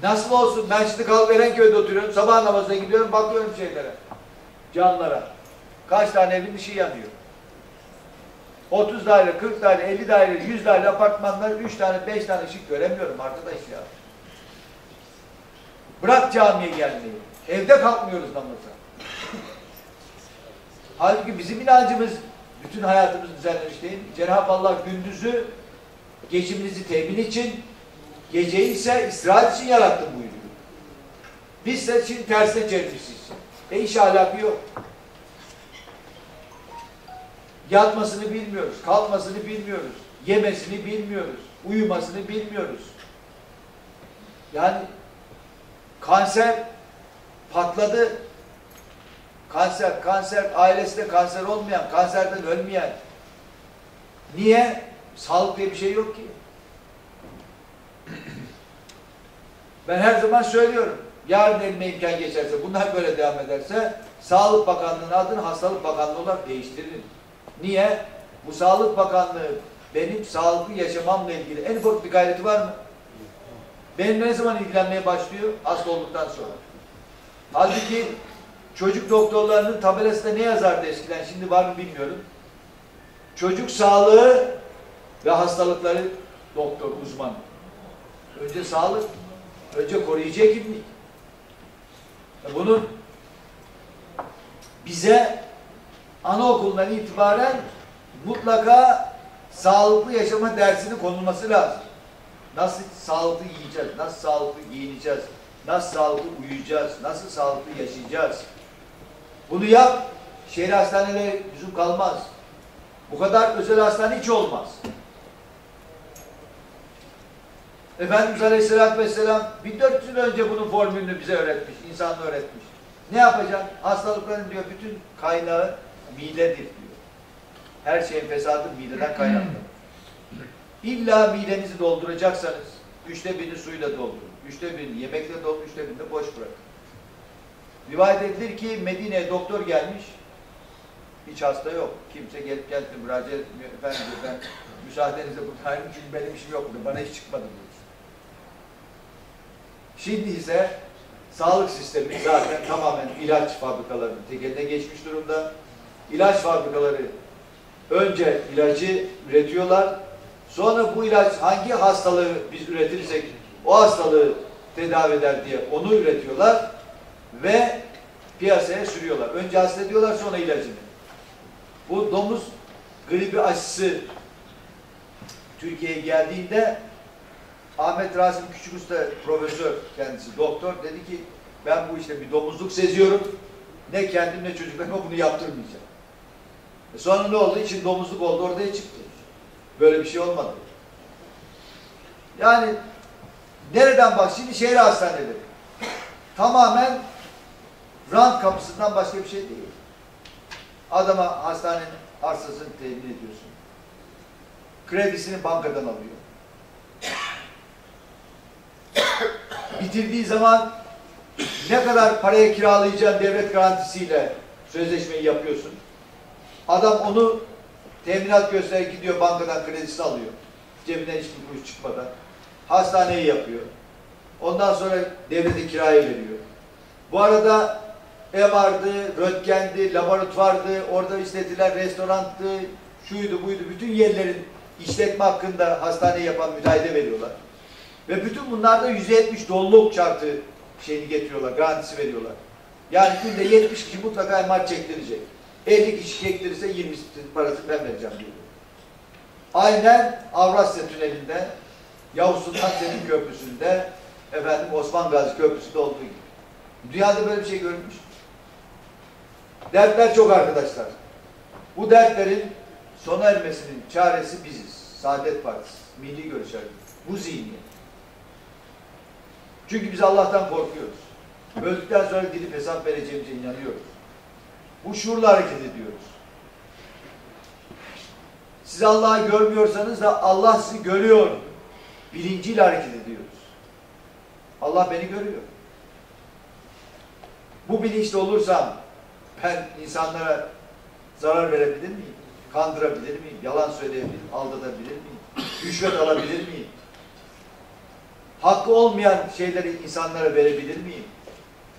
Nasıl olsun? Ben şimdi kalk Erenköy'de oturuyorum. Sabah namazına gidiyorum. Bakıyorum şeylere. Canlara. Kaç tane evin ışığı yanıyor. 30 daire, 40 daire, 50 daire, 100 daire apartmanlar 3 tane, 5 tane ışık göremiyorum arkadaş ya. Bırak camiye gelmeyi. Evde kalkmıyoruz namaza. Halbuki bizim inancımız bütün hayatımızı düzenlemiş değil? Cenab-ı Allah gündüzü geçiminizi temin için, geceyi ise istirahat için yarattım buyuruyor. Biz de şimdi tersine çevirmişiz. E iş ahlakı yok. Yatmasını bilmiyoruz, kalkmasını bilmiyoruz, yemesini bilmiyoruz, uyumasını bilmiyoruz. Yani kanser patladı. Kanser, kanser, ailesinde kanser olmayan, kanserden ölmeyen. Niye? Sağlık diye bir şey yok ki. *clears throat* Ben her zaman söylüyorum. Yarın elime imkan geçerse, bunlar böyle devam ederse Sağlık Bakanlığı'nın adını Hastalık Bakanlığı olarak değiştirin. Niye? Bu Sağlık Bakanlığı benim sağlıklı yaşamamla ilgili en ufak bir gayreti var mı? Benim ne zaman ilgilenmeye başlıyor? Hasta olduktan sonra. Halbuki çocuk doktorlarının tabelasında ne yazardı eskiden? Şimdi var mı bilmiyorum. Çocuk sağlığı ve hastalıkları doktor, uzman. Önce sağlık, önce koruyucu hekimlik. Bunun bize anaokulundan itibaren mutlaka sağlıklı yaşama dersini konulması lazım. Nasıl sağlıklı yiyeceğiz, nasıl sağlıklı giyineceğiz, nasıl sağlıklı uyuyacağız, nasıl sağlıklı yaşayacağız. Bunu yap, şehir hastaneleri lüzum kalmaz. Bu kadar özel hastane hiç olmaz. Efendimiz Aleyhisselatü Vesselam 1400 yıl önce bunun formülünü bize öğretmiş, insanlığı öğretmiş. Ne yapacak? Hastalıkların diyor bütün kaynağı midedir diyor. Her şeyin fesadı mideden kaynaklanır. *clears throat* İlla midenizi dolduracaksanız üçte birini suyla doldurun. Üçte birini yemekle doldurun, üçte birini boş bırakın. Rivayet edilir ki Medine'ye doktor gelmiş. Hiç hasta yok. Kimse gelip geldi müracaat etmiyor. Efendim diyor, ben müsaadenizle buradayım çünkü benim işim yok. Bana hiç çıkmadı diyor. Şimdi ise sağlık sistemi zaten tamamen ilaç fabrikalarının tekeline geçmiş durumda. İlaç fabrikaları önce ilacı üretiyorlar. Sonra bu ilaç hangi hastalığı biz üretirsek o hastalığı tedavi eder diye onu üretiyorlar ve piyasaya sürüyorlar. Önce hasta ediyorlar sonra ilacını. Bu domuz gribi aşısı Türkiye'ye geldiğinde Ahmet Rasim Küçük Usta profesör kendisi doktor dedi ki ben bu işte bir domuzluk seziyorum. Ne kendim ne çocuklarıma bunu yaptırmayacağım. E sonra ne oldu? İçin domuzluk oldu ortaya çıktı. Böyle bir şey olmadı. Yani nereden bak şimdi şehir hastaneleri. Tamamen rant kapısından başka bir şey değil. Adama hastanenin arsasını temin ediyorsun. Kredisini bankadan alıyor. *coughs* Bitirdiği zaman ne kadar paraya kiralayacağın devlet garantisiyle sözleşmeyi yapıyorsun. Adam onu teminat göstererek gidiyor bankadan kredisini alıyor. Cebinden hiçbir kuruş çıkmadan. Hastaneyi yapıyor. Ondan sonra devlete kiraya veriyor. Bu arada MR'dı, röntgendi, laboratuvardı, orada işletilen restoranttı, şuydu buydu. Bütün yerlerin işletme hakkında hastane yapan müteahhide veriyorlar. Ve bütün bunlarda %70 doluluk şartı şeyini getiriyorlar, garantisi veriyorlar. Yani günde 70 kişi mutlaka MR çektirecek. 50 kişi çektirirse 20 parasını ben vereceğim diyor. Aynen Avrasya Tüneli'nde, Yavuz Sultan Selim Köprüsü'nde, efendim Osman Gazi Köprüsü'nde olduğu gibi. Dünyada böyle bir şey görmüş. Dertler çok arkadaşlar. Bu dertlerin sona ermesinin çaresi biziz. Saadet Partisi, Milli Görüş Hareketi. Bu zihniyet. Çünkü biz Allah'tan korkuyoruz. Öldükten sonra gidip hesap vereceğimize inanıyoruz. Bu şuurla hareket ediyoruz. Siz Allah'ı görmüyorsanız da Allah sizi görüyor. Bilinciyle hareket ediyoruz. Allah beni görüyor. Bu bilinçli olursam ben insanlara zarar verebilir miyim? Kandırabilir miyim? Yalan söyleyebilir miyim? Aldatabilir miyim? Rüşvet alabilir miyim? Hakkı olmayan şeyleri insanlara verebilir miyim?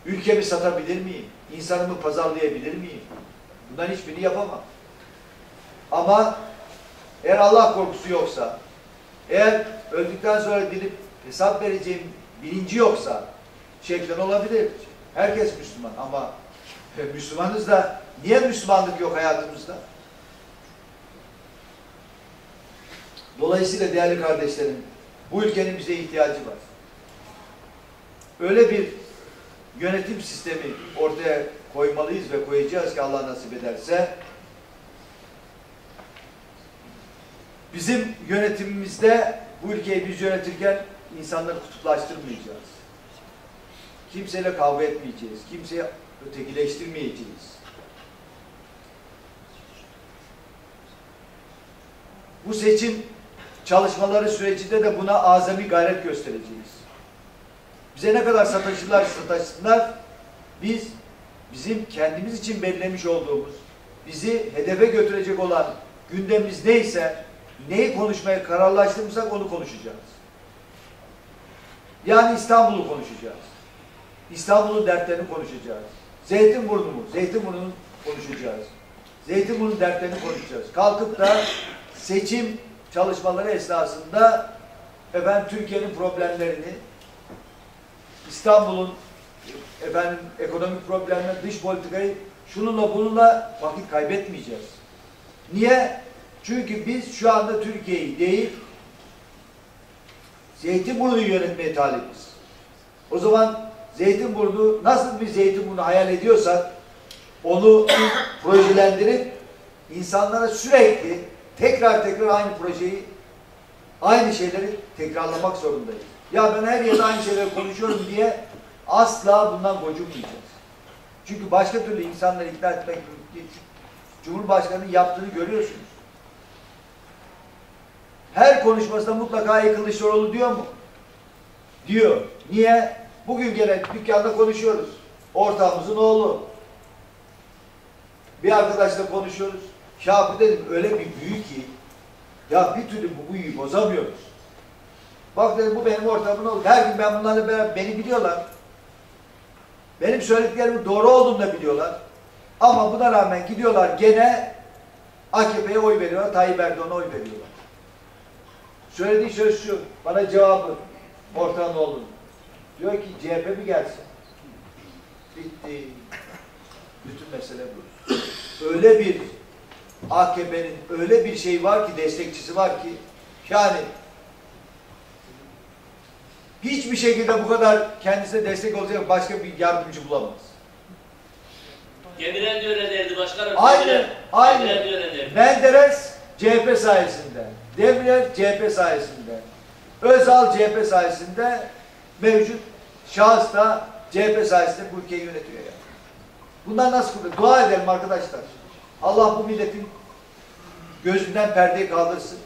Ülkemi satabilir miyim? İnsanımı pazarlayabilir miyim? Bundan hiçbirini yapamam. Ama eğer Allah korkusu yoksa, eğer öldükten sonra gidip hesap vereceğim bilinci yoksa şeklen olabilir. Herkes Müslüman ama e, Müslümanız da niye Müslümanlık yok hayatımızda? Dolayısıyla değerli kardeşlerim, bu ülkenin bize ihtiyacı var. Öyle bir yönetim sistemi ortaya koymalıyız ve koyacağız ki Allah nasip ederse bizim yönetimimizde bu ülkeyi biz yönetirken insanları kutuplaştırmayacağız. Kimseyle kavga etmeyeceğiz. Kimseyi ötekileştirmeyeceğiz. Bu seçim çalışmaları sürecinde de buna azami gayret göstereceğiz. Bize ne kadar sataşırlar sataşsınlar, biz bizim kendimiz için belirlemiş olduğumuz, bizi hedefe götürecek olan gündemimiz neyse, neyi konuşmaya kararlaştırmışsak onu konuşacağız. Yani İstanbul'u konuşacağız. İstanbul'un dertlerini konuşacağız. Zeytinburnu mu? Zeytinburnu'nu konuşacağız. Zeytinburnu dertlerini konuşacağız. Kalkıp da seçim çalışmaları esnasında efendim Türkiye'nin problemlerini İstanbul'un efendim ekonomik problemleri, dış politikayı şununla bununla vakit kaybetmeyeceğiz. Niye? Çünkü biz şu anda Türkiye'yi değil Zeytinburnu'yu yönetmeye talibiz. O zaman Zeytinburnu nasıl bir Zeytinburnu hayal ediyorsak onu *clears throat* projelendirip insanlara sürekli tekrar tekrar aynı projeyi aynı şeyleri tekrarlamak zorundayız. Ya ben her yerde aynı şeyleri konuşuyorum diye asla bundan gocunmayacağız. Çünkü başka türlü insanları ikna etmek mümkün. Cumhurbaşkanı'nın yaptığını görüyorsunuz. Her konuşmasında mutlaka "Ey Kılıçdaroğlu diyor mu? Diyor. Niye? Bugün gene dükkanda konuşuyoruz. Ortağımızın oğlu. Bir arkadaşla konuşuyoruz. Şafi dedim öyle bir büyü ki ya bir türlü bu büyüyü bozamıyoruz. Bak dedim bu benim ortamım oldu. Her gün ben bunlarla beraber beni biliyorlar. Benim söylediklerimin doğru olduğunu da biliyorlar. Ama buna rağmen gidiyorlar gene AKP'ye oy veriyorlar, Tayyip Erdoğan'a oy veriyorlar. Söylediği söz şu, bana cevabı ortağın oğlum. Diyor ki CHP mi gelsin? Bitti. Bütün mesele bu. Öyle bir AKP'nin öyle bir şey var ki, destekçisi var ki yani hiçbir şekilde bu kadar kendisine destek olacak başka bir yardımcı bulamaz. Gemiren de öyle derdi başkanım. Aynı, Gemiren- aynı. Gemiren de öyle derdi. Menderes CHP sayesinde. Demirel CHP sayesinde. Özal CHP sayesinde. Mevcut şahıs da CHP sayesinde bu ülkeyi yönetiyor yani. Bundan nasıl kurtulur? Dua edelim arkadaşlar. Allah bu milletin gözünden perdeyi kaldırsın.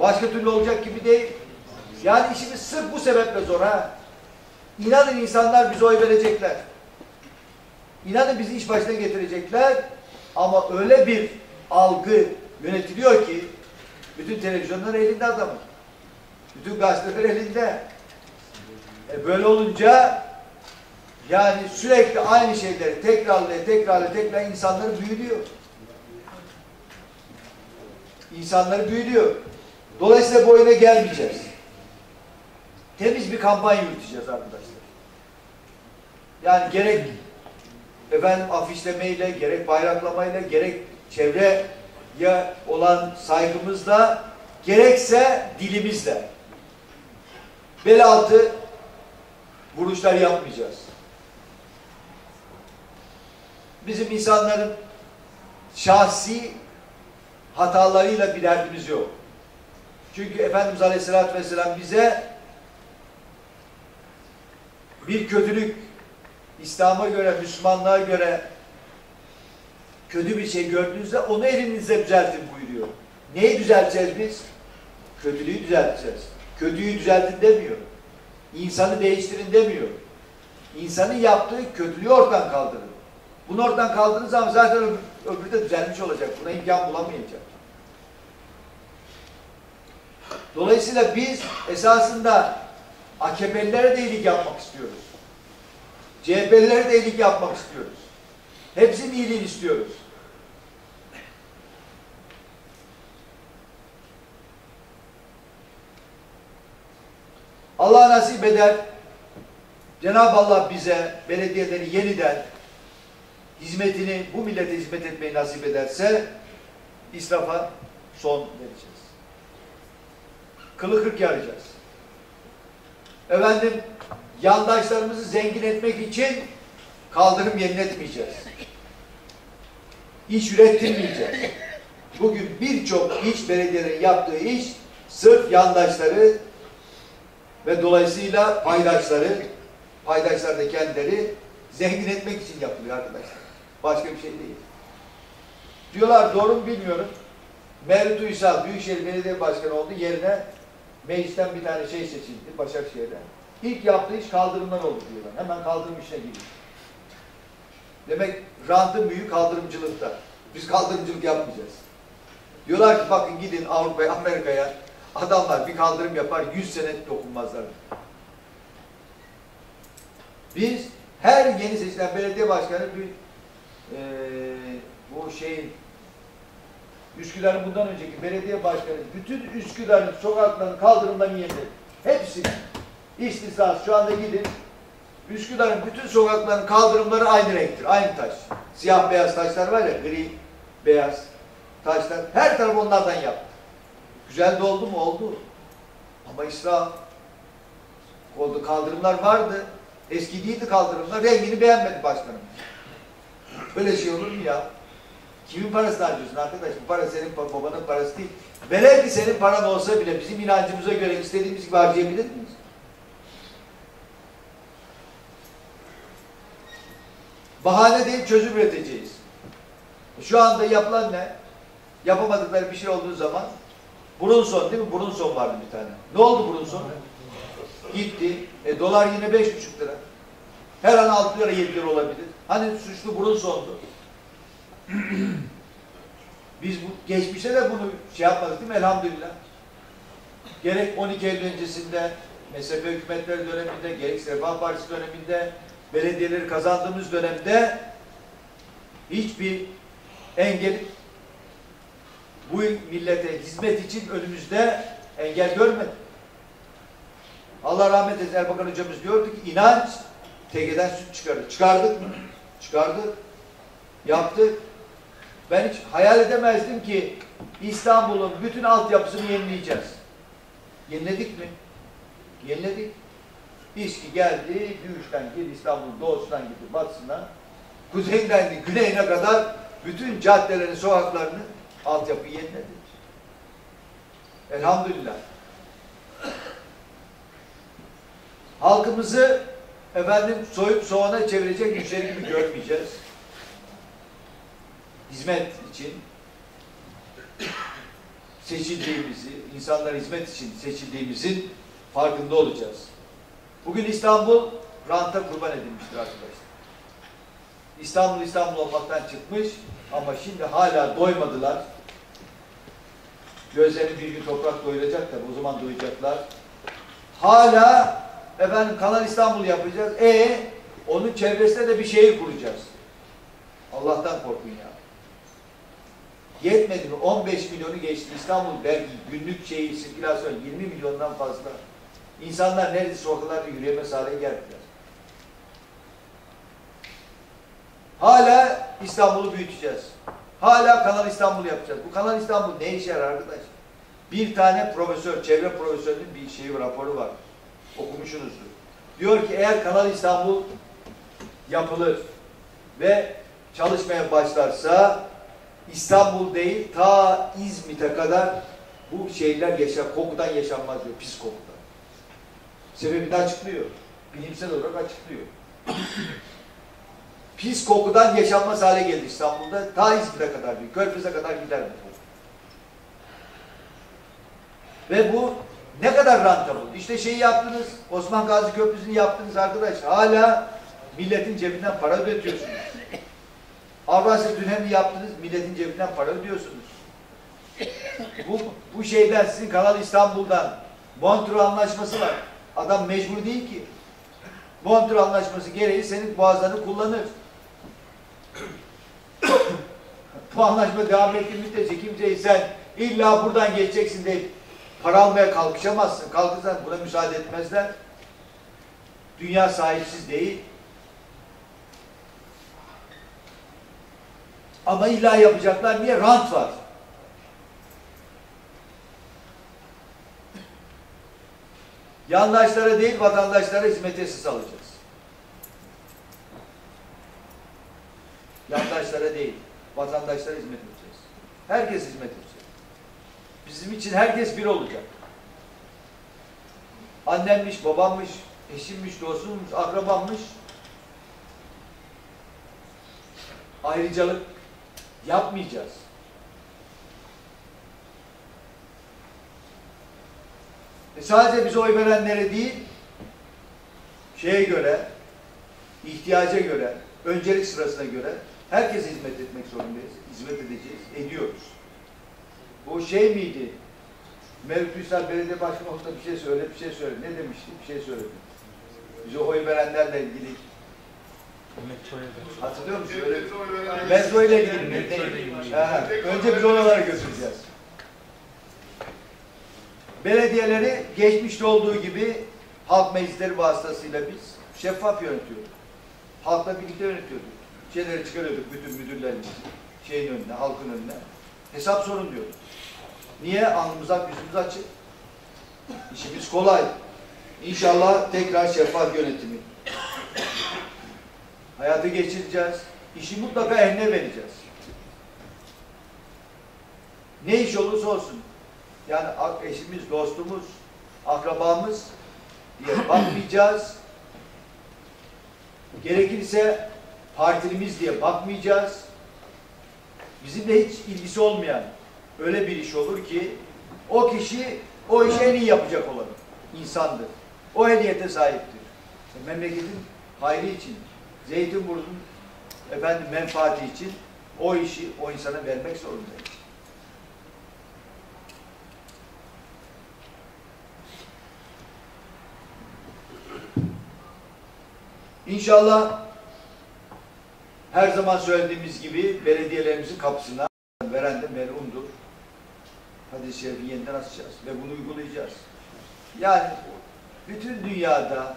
Başka türlü olacak gibi değil. Yani işimiz sırf bu sebeple zor ha. İnanın insanlar bize oy verecekler. İnanın bizi iş başına getirecekler. Ama öyle bir algı yönetiliyor ki bütün televizyonlar elinde adamın. Bütün gazeteler elinde. E böyle olunca yani sürekli aynı şeyleri tekrarlaya tekrarlaya tekrar insanları büyülüyor. İnsanları büyülüyor. Dolayısıyla bu oyuna gelmeyeceğiz. Temiz bir kampanya yürüteceğiz arkadaşlar. Yani gerek efendim afişlemeyle, gerek bayraklamayla, gerek çevreye olan saygımızla, gerekse dilimizle. Bel altı vuruşlar yapmayacağız. Bizim insanların şahsi hatalarıyla bir derdimiz yok. Çünkü Efendimiz Aleyhisselatü Vesselam bize bir kötülük İslam'a göre, Müslümanlığa göre kötü bir şey gördüğünüzde onu elinizle düzeltin buyuruyor. Neyi düzelteceğiz biz? Kötülüğü düzelteceğiz. Kötüyü düzeltin demiyor. İnsanı değiştirin demiyor. İnsanın yaptığı kötülüğü ortadan kaldırın. Bunu ortadan kaldırdığınız zaman zaten öbür, öbürü de düzelmiş olacak. Buna imkan bulamayacak. Dolayısıyla biz esasında AKP'lilere de iyilik yapmak istiyoruz. CHP'lilere de iyilik yapmak istiyoruz. Hepsinin iyiliğini istiyoruz. Allah nasip eder. Cenab-ı Allah bize belediyeleri yeniden hizmetini, bu millete hizmet etmeyi nasip ederse israfa son vereceğiz. Kılı kırk yarayacağız. Efendim, yandaşlarımızı zengin etmek için kaldırım yeniletmeyeceğiz. İş ürettirmeyeceğiz. Bugün birçok iş belediyelerin yaptığı iş sırf yandaşları ve dolayısıyla paydaşları, paydaşlar da kendileri zengin etmek için yapılıyor arkadaşlar. Başka bir şey değil. Diyorlar doğru mu bilmiyorum. Mevlüt Uysal Büyükşehir Belediye Başkanı oldu. Yerine meclisten bir tane şey seçildi Başakşehir'den. İlk yaptığı iş kaldırımlar oldu diyorlar. Hemen kaldırım işine giriyor. Demek rantın büyük kaldırımcılıkta. Biz kaldırımcılık yapmayacağız. Diyorlar ki bakın gidin Avrupa'ya, Amerika'ya adamlar bir kaldırım yapar 100 sene dokunmazlar. Biz her yeni seçilen belediye başkanı bir e, bu şeyin Üsküdar'ın bundan önceki belediye başkanı bütün Üsküdar'ın sokaklarının kaldırımlarını yeniledi. Hepsini. İstisnası şu anda gidin Üsküdar'ın bütün sokaklarının kaldırımları aynı renktir. Aynı taş. Siyah beyaz taşlar var ya gri, beyaz taşlar. Her taraf onlardan yaptı. Güzel oldu mu? Oldu. Ama İsra oldu. Kaldırımlar vardı. Eski değildi kaldırımlar. Rengini beğenmedi başkanım. Böyle şey olur mu ya? Kimin parasını harcıyorsun arkadaş? Bu para senin babanın parası değil. Velev ki senin paran olsa bile bizim inancımıza göre istediğimiz gibi harcayabilir miyiz? Bahane değil çözüm üreteceğiz. Şu anda yapılan ne? Yapamadıkları bir şey olduğu zaman Brunson değil mi? Brunson vardı bir tane. Ne oldu Brunson? Gitti. E, dolar yine beş buçuk lira. Her an altı lira yedi lira olabilir. Hani suçlu Brunson'du. *clears throat* Biz bu, geçmişte de bunu şey yapmadık değil mi? Elhamdülillah. Gerek 12 Eylül öncesinde mezhep hükümetleri döneminde, gerek Refah Partisi döneminde, belediyeleri kazandığımız dönemde hiçbir engel bu millete hizmet için önümüzde engel görmedi. Allah rahmet eylesin Erbakan hocamız diyordu ki inanç tekeden süt çıkarır. Çıkardık mı? Çıkardık. Yaptık. Ben hiç hayal edemezdim ki İstanbul'un bütün altyapısını yenileyeceğiz. Yeniledik mi? Yeniledik. İşki geldi, Gümüş'ten girdi, İstanbul'un doğusundan gitti, batısına, kuzeyinden güneyine kadar bütün caddelerin, sokaklarını altyapı yeniledi. Elhamdülillah. Halkımızı efendim soyup soğana çevirecek güçleri gibi görmeyeceğiz. Hizmet için seçildiğimizi, insanlar hizmet için seçildiğimizin farkında olacağız. Bugün İstanbul ranta kurban edilmiştir arkadaşlar. İstanbul İstanbul olmaktan çıkmış ama şimdi hala doymadılar. Gözlerini bir gün toprak doyuracak tabi o zaman doyacaklar. Hala efendim Kanal İstanbul yapacağız. E onun çevresinde de bir şehir kuracağız. Allah'tan korkun ya. Yetmedi mi? 15 milyonu geçti. İstanbul belki günlük şeyi sirkülasyon 20 milyondan fazla. İnsanlar neredeyse sokaklarda yürüyemez hale geldiler. Hala İstanbul'u büyüteceğiz. Hala Kanal İstanbul yapacağız. Bu Kanal İstanbul ne işe yarar arkadaş? Bir tane profesör, çevre profesörünün bir şeyi raporu var. Okumuşsunuzdur. Diyor ki eğer Kanal İstanbul yapılır ve çalışmaya başlarsa İstanbul değil ta İzmit'e kadar bu şeyler yaşar, kokudan yaşanmaz diyor, pis kokudan. Sebebini açıklıyor. Bilimsel olarak açıklıyor. Pis kokudan yaşanmaz hale geldi İstanbul'da. Ta İzmir'e kadar diyor. Körfez'e kadar gider bu. Ve bu ne kadar rentable. İşte şeyi yaptınız, Osman Gazi Köprüsü'nü yaptınız arkadaş. Hala milletin cebinden para ödetiyorsunuz. Avrasya Tüneli'ni yaptınız, milletin cebinden para ödüyorsunuz. Bu, bu şeyden sizin Kanal İstanbul'dan Montreux Anlaşması var. Adam mecbur değil ki. Montreux Anlaşması gereği senin boğazlarını kullanır. Bu anlaşma devam ettiği müddetçe kimseyi sen illa buradan geçeceksin deyip para almaya kalkışamazsın. Kalkırsan buna müsaade etmezler. Dünya sahipsiz değil. Ama illa yapacaklar. Niye? Rant var. Yandaşlara değil vatandaşlara hizmet tesis alacağız. Yandaşlara değil, vatandaşlara hizmet edeceğiz. Herkes hizmet edecek. Bizim için herkes bir olacak. Annemmiş, babammış, eşimmiş, dostummuş, akrabammış. Ayrıcalık yapmayacağız. E sadece bize oy verenlere değil, şeye göre, ihtiyaca göre, öncelik sırasına göre herkese hizmet etmek zorundayız. Hizmet edeceğiz, ediyoruz. Bu şey miydi? Mevlüt Ünsal Belediye Başkanı olsa bir şey söyle, bir şey söyle. Ne demişti? Bir şey söyledi. Bize oy verenlerle ilgili Hatırlıyor musun? Öyle, metro ile ilgili mi? Önce biz oralara götüreceğiz. Belediyeleri geçmişte olduğu gibi halk meclisleri vasıtasıyla biz şeffaf yönetiyorduk. Halkla birlikte yönetiyorduk. Şeyleri çıkarıyorduk bütün müdürlerimiz şeyin önüne, halkın önüne. Hesap sorun diyorduk. Niye? Alnımız yüzümüz açık. İşimiz kolay. İnşallah tekrar şeffaf yönetimi. Hayatı geçireceğiz. İşi mutlaka eline vereceğiz. Ne iş olursa olsun. Yani eşimiz, dostumuz, akrabamız diye bakmayacağız. Gerekirse partilimiz diye bakmayacağız. Bizimle hiç ilgisi olmayan öyle bir iş olur ki o kişi o işi en iyi yapacak olan insandır. O ehliyete sahiptir. Memleketin hayrı için, Zeytinburnu'nun efendim menfaati için o işi o insana vermek zorundayız. İnşallah her zaman söylediğimiz gibi belediyelerimizin kapısına veren de merhumdur. Hadis-i şerifi yeniden açacağız ve bunu uygulayacağız. Yani bütün dünyada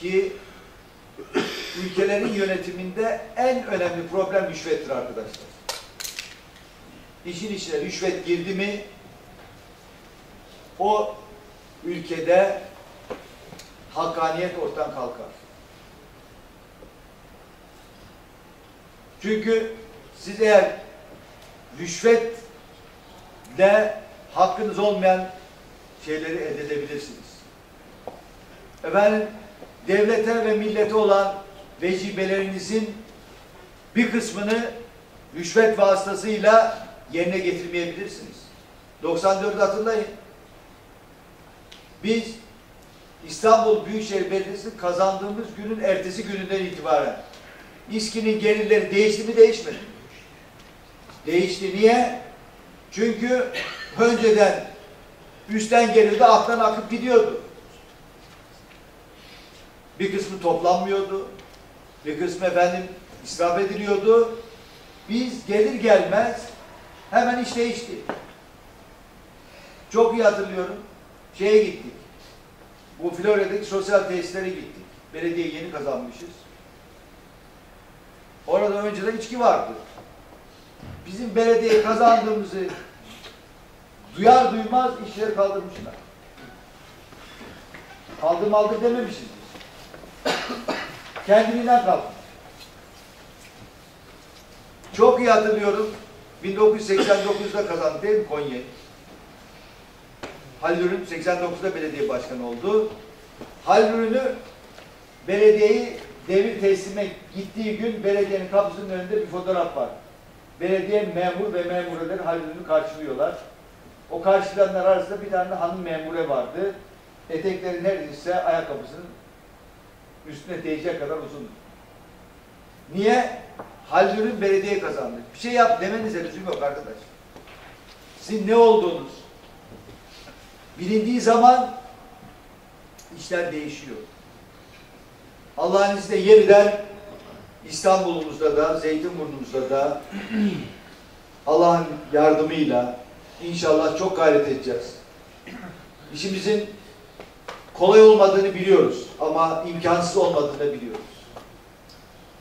ki ülkelerin yönetiminde en önemli problem rüşvettir arkadaşlar. İşin içine rüşvet girdi mi o ülkede hakkaniyet ortadan kalkar. Çünkü siz eğer rüşvetle hakkınız olmayan şeyleri elde edebilirsiniz. Efendim devlete ve millete olan vecibelerinizin bir kısmını rüşvet vasıtasıyla yerine getirmeyebilirsiniz. 94'ü hatırlayın. Biz İstanbul Büyükşehir Belediyesi kazandığımız günün ertesi gününden itibaren İSKİ'nin gelirleri değişti mi değişmedi. Değişti. Niye? Çünkü önceden üstten geliyordu, alttan akıp gidiyordu. Bir kısmı toplanmıyordu. Bir kısmı efendim israf ediliyordu. Biz gelir gelmez hemen iş değişti. Çok iyi hatırlıyorum. Şeye gittik. Bu Florya'daki sosyal tesislere gittik. Belediye yeni kazanmışız. Orada önceden içki vardı. Bizim belediye kazandığımızı duyar duymaz işleri kaldırmışlar. Kaldım aldım dememişiz biz. Kendiliğinden kaldım. Çok iyi hatırlıyorum. 1989'da kazandı değil mi Konya? Halil Ürün 89'da belediye başkanı oldu. Halil belediyeyi devir teslime gittiği gün belediyenin kapısının önünde bir fotoğraf var. Belediye memur ve memureler Halil Ürün'ü karşılıyorlar. O karşılayanlar arasında bir tane hanım memure vardı. Etekleri neredeyse ayakkabısının üstüne değecek kadar uzun. Niye? Halil Ürün belediye kazandı. Bir şey yap demenize lüzum yok arkadaş. Sizin ne olduğunuz bilindiği zaman işler değişiyor. Allah'ın izniyle yeniden İstanbul'umuzda da, Zeytinburnu'muzda da Allah'ın yardımıyla inşallah çok gayret edeceğiz. İşimizin kolay olmadığını biliyoruz ama imkansız olmadığını biliyoruz.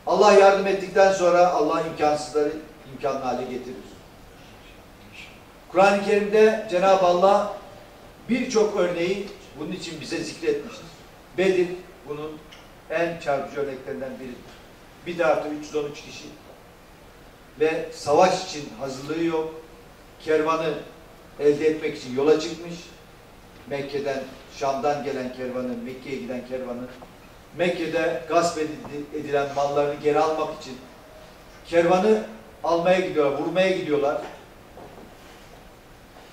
Allah yardım ettikten sonra Allah imkansızları imkanlı hale getirir. Kur'an-ı Kerim'de Cenab-ı Allah birçok örneği bunun için bize zikretmiştir. Bedir bunun en çarpıcı örneklerinden biridir. Bir tarafta 313 kişi ve savaş için hazırlığı yok. Kervanı elde etmek için yola çıkmış. Mekke'den, Şam'dan gelen kervanı, Mekke'ye giden kervanı, Mekke'de gasp edilen mallarını geri almak için kervanı almaya gidiyorlar, vurmaya gidiyorlar.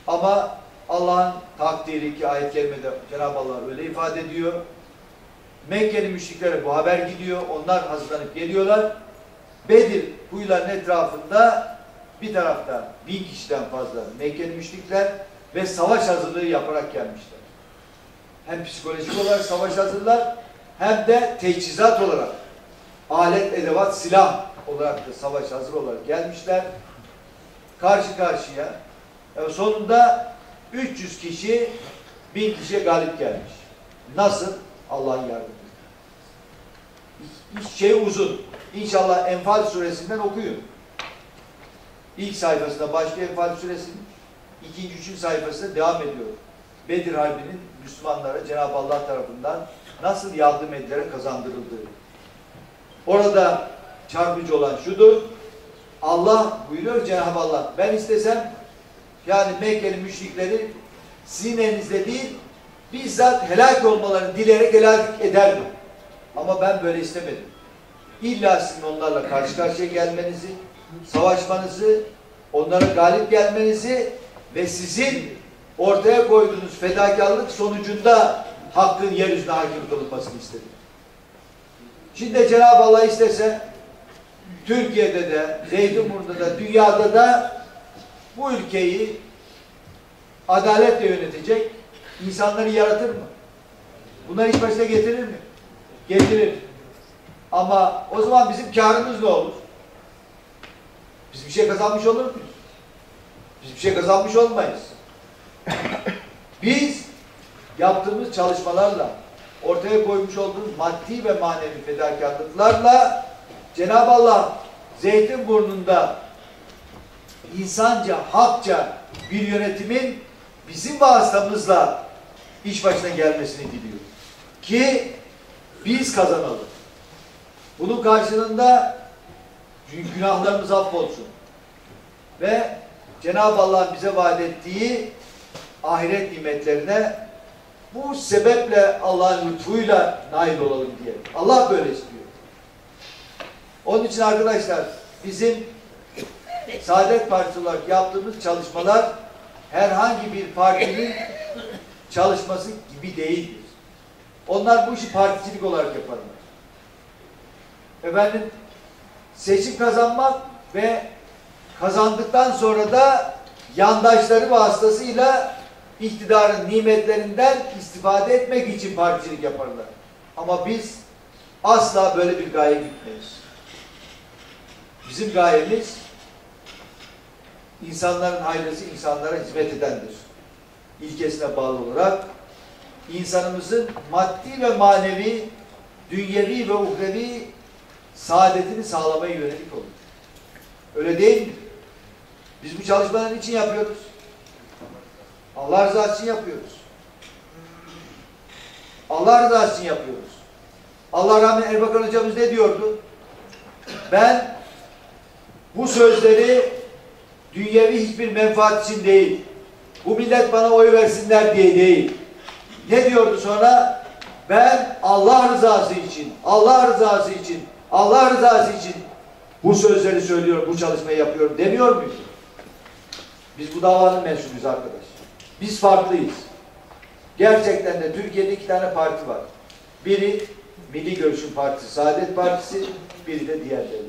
Ama Allah'ın takdiri ki ayet kerimede Cenab-ı Allah öyle ifade ediyor. Mekkeli müşriklere bu haber gidiyor. Onlar hazırlanıp geliyorlar. Bedir kuyuların etrafında bir tarafta bin kişiden fazla Mekkeli müşrikler ve savaş hazırlığı yaparak gelmişler. Hem psikolojik olarak savaş hazırlar hem de teçhizat olarak alet, edevat, silah olarak da savaş hazır olarak gelmişler. Karşı karşıya. E, sonunda 300 kişi 1000 kişiye galip gelmiş. Nasıl? Allah'ın yardımı. İş şey uzun. İnşallah Enfal suresinden okuyun. İlk sayfasında başlıyor Enfal suresinin. ikinci, üçüncü sayfasında devam ediyor. Bedir Harbi'nin Müslümanlara Cenab-ı Allah tarafından nasıl yardım edilerek kazandırıldığı. Orada çarpıcı olan şudur. Allah buyuruyor Cenab-ı Allah. Ben istesem yani Mekkeli müşrikleri sizin elinizde değil bizzat helak olmalarını dileyerek helak ederdim. Ama ben böyle istemedim. İlla sizin onlarla karşı karşıya gelmenizi, savaşmanızı, onlara galip gelmenizi ve sizin ortaya koyduğunuz fedakarlık sonucunda hakkın yeryüzüne hakim kılınmasını istedim. Şimdi Cenab-ı Allah istese Türkiye'de de, Zeytinburnu'da da, dünyada da bu ülkeyi adaletle yönetecek insanları yaratır mı? Bunları hiç başına getirir mi? Getirir. Ama o zaman bizim karımız ne olur? Biz bir şey kazanmış olur muyuz? Biz bir şey kazanmış olmayız. *laughs* Biz yaptığımız çalışmalarla, ortaya koymuş olduğumuz maddi ve manevi fedakarlıklarla Cenab-ı Allah Zeytinburnu'nda insanca, hakça bir yönetimin bizim vasıtamızla iş başına gelmesini diliyor. Ki biz kazanalım. Bunun karşılığında günahlarımız affolsun. Ve Cenab-ı Allah bize vaat ettiği ahiret nimetlerine bu sebeple Allah'ın lütfuyla nail olalım diye. Allah böyle istiyor. Onun için arkadaşlar bizim Saadet Partisi olarak yaptığımız çalışmalar herhangi bir partinin çalışması gibi değildir. Onlar bu işi particilik olarak yaparlar. Efendim seçim kazanmak ve kazandıktan sonra da yandaşları vasıtasıyla iktidarın nimetlerinden istifade etmek için particilik yaparlar. Ama biz Asla böyle bir gaye gitmeyiz. Bizim gayemiz insanların hayırlısı insanlara hizmet edendir. İlkesine bağlı olarak insanımızın maddi ve manevi, dünyevi ve uhrevi saadetini sağlamaya yönelik olur. Öyle değil mi? Biz bu çalışmaların için yapıyoruz. Allah rızası için yapıyoruz. Allah rızası için yapıyoruz. Allah rahmet Erbakan hocamız ne diyordu? Ben bu sözleri dünyevi hiçbir menfaat için değil, bu millet bana oy versinler diye değil. Ne diyordu sonra? Ben Allah rızası için, Allah rızası için, Allah rızası için bu sözleri söylüyorum, bu çalışmayı yapıyorum demiyor muyuz? Biz bu davanın mensubuyuz arkadaş. Biz farklıyız. Gerçekten de Türkiye'de iki tane parti var. Biri Milli Görüş'ün partisi, Saadet Partisi, biri de diğerleri.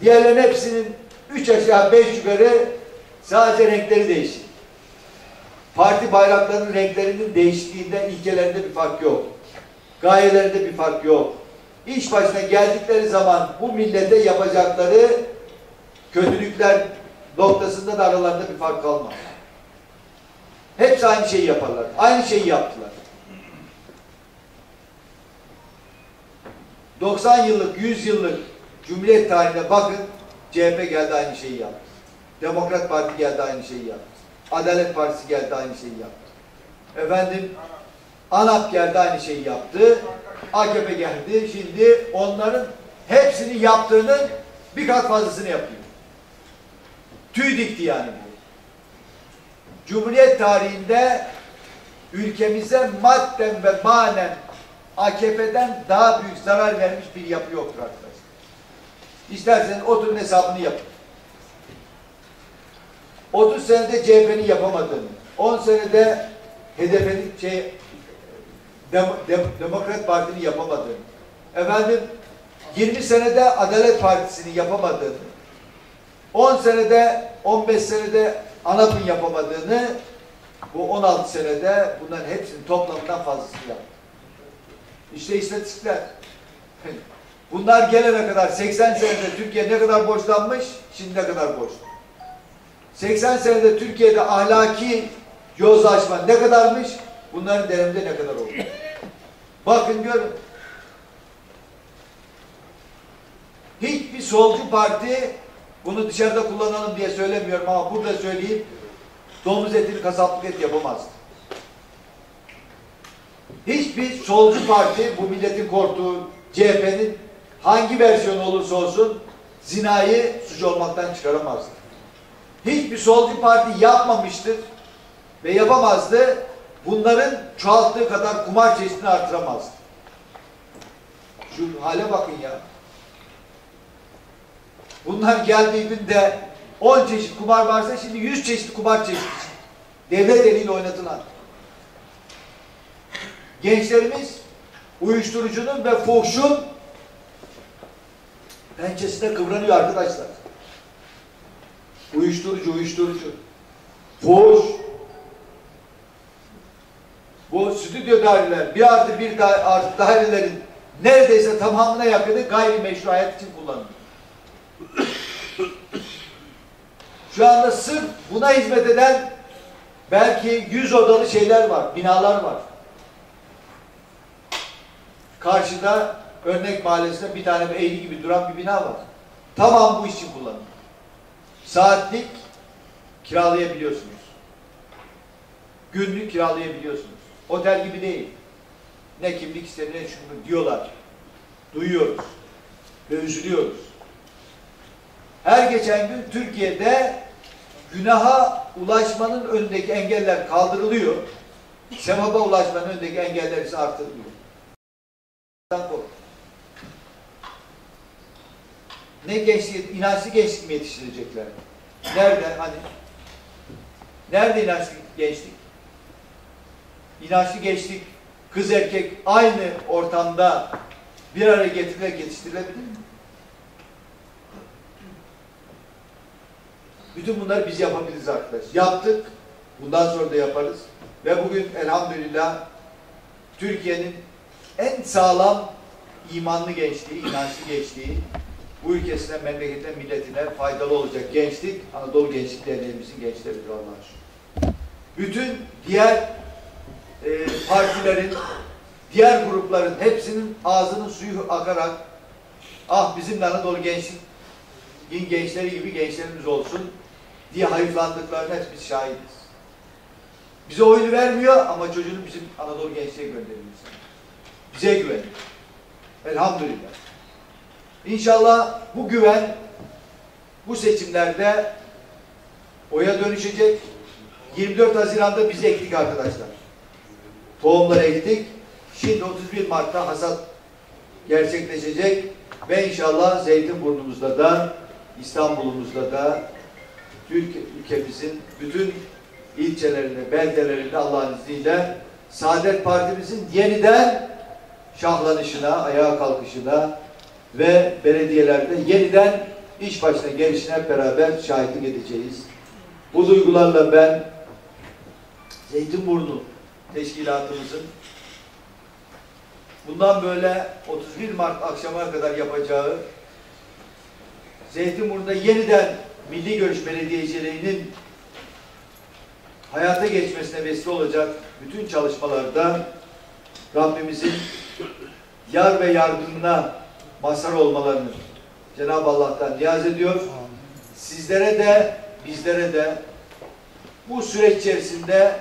Diğerlerin hepsinin üç aşağı beş yukarı sadece renkleri değişik. Parti bayraklarının renklerinin değiştiğinden ilkelerinde bir fark yok. Gayelerinde bir fark yok. İş başına geldikleri zaman bu millete yapacakları kötülükler noktasında da aralarında bir fark kalmaz. Hepsi aynı şeyi yaparlar. Aynı şeyi yaptılar. 90 yıllık, 100 yıllık Cumhuriyet tarihine bakın. CHP geldi aynı şeyi yaptı. Demokrat Parti geldi aynı şeyi yaptı. Adalet Partisi geldi aynı şeyi yaptı. Efendim ANAP geldi aynı şeyi yaptı. AKP geldi. Şimdi onların hepsini yaptığının bir kat fazlasını yapıyor. Tüy dikti yani bu. Cumhuriyet tarihinde ülkemize madden ve manen AKP'den daha büyük zarar vermiş bir yapı yoktur arkadaşlar. İsterseniz oturun hesabını yapın. 30 senede CHP'nin yapamadığını, 10 senede HDP'nin şey Dem Dem Demokrat Parti'nin yapamadığını, efendim 20 senede Adalet Partisi'nin yapamadığını, 10 senede, 15 senede ANAP'ın yapamadığını, bu 16 senede bunların hepsinin toplamından fazlasını yaptı. İşte istatistikler. Bunlar gelene kadar 80 senede Türkiye ne kadar borçlanmış, şimdi ne kadar borçlu. 80 senede Türkiye'de ahlaki yozlaşma ne kadarmış, bunların döneminde ne kadar oldu. Bakın görün. Hiçbir solcu parti bunu dışarıda kullanalım diye söylemiyorum ama burada söyleyeyim. Domuz etini kasaplık et yapamazdı. Hiçbir solcu parti bu milletin korktuğu CHP'nin hangi versiyonu olursa olsun zinayı suç olmaktan çıkaramazdı. Hiçbir solcu parti yapmamıştır ve yapamazdı. Bunların çoğalttığı kadar kumar çeşidini artıramazdı. Şu hale bakın ya. Bunlar geldiği günde 10 çeşit kumar varsa şimdi 100 çeşit kumar çeşidi. Devlet eliyle oynatılan. Gençlerimiz uyuşturucunun ve fuhşun pençesinde kıvranıyor arkadaşlar. Uyuşturucu, uyuşturucu. Fuhuş. Bu stüdyo daireler, bir artı bir da artı dairelerin neredeyse tamamına yakını gayrimeşru hayat için kullanılıyor. Şu anda sırf buna hizmet eden belki yüz odalı şeyler var, binalar var. Karşıda örnek mahallesinde bir tane eğri gibi duran bir bina var. Tamam bu için kullanılıyor. Saatlik kiralayabiliyorsunuz. Günlük kiralayabiliyorsunuz. Otel gibi değil. Ne kimlik istedi ne şunu diyorlar. Duyuyoruz. Ve üzülüyoruz. Her geçen gün Türkiye'de günaha ulaşmanın önündeki engeller kaldırılıyor. Sevaba ulaşmanın önündeki engeller ise artırılıyor. Ne gençlik, inançlı gençlik mi yetiştirecekler? Nerede hani? Nerede inançlı gençlik? İnançlı gençlik, kız erkek aynı ortamda bir araya getirilerek yetiştirilebilir mi? Bütün bunları biz yapabiliriz arkadaş. Yaptık, bundan sonra da yaparız. Ve bugün elhamdülillah Türkiye'nin en sağlam imanlı gençliği, inançlı gençliği, bu ülkesine, memleketine, milletine faydalı olacak gençlik, Anadolu Gençlik Derneğimizin gençleridir Allah'a şükür. Bütün diğer e, partilerin, diğer grupların hepsinin ağzının suyu akarak ah bizim de Anadolu Gençlik gençleri gibi gençlerimiz olsun diye hayıflandıklarına hep biz şahidiz. Bize oyunu vermiyor ama çocuğunu bizim Anadolu Gençliğe gönderiyor. Bize güveniyor. Elhamdülillah. İnşallah bu güven bu seçimlerde oya dönüşecek. 24 Haziran'da biz ektik arkadaşlar. Tohumları ektik. Şimdi 31 Mart'ta hasat gerçekleşecek ve inşallah Zeytinburnumuzda da İstanbul'umuzda da Türk ülkemizin bütün ilçelerinde, beldelerinde Allah'ın izniyle Saadet Partimizin yeniden şahlanışına, ayağa kalkışına ve belediyelerde yeniden iş başına gelişine beraber şahitlik edeceğiz. Bu duygularla ben Zeytinburnu teşkilatımızın bundan böyle 31 Mart akşamına kadar yapacağı Zeytinburnu'nda yeniden Milli Görüş Belediyeciliğinin hayata geçmesine vesile olacak bütün çalışmalarda Rabbimizin yar ve yardımına mazhar olmalarını Cenab-ı Allah'tan niyaz ediyor. Sizlere de bizlere de bu süreç içerisinde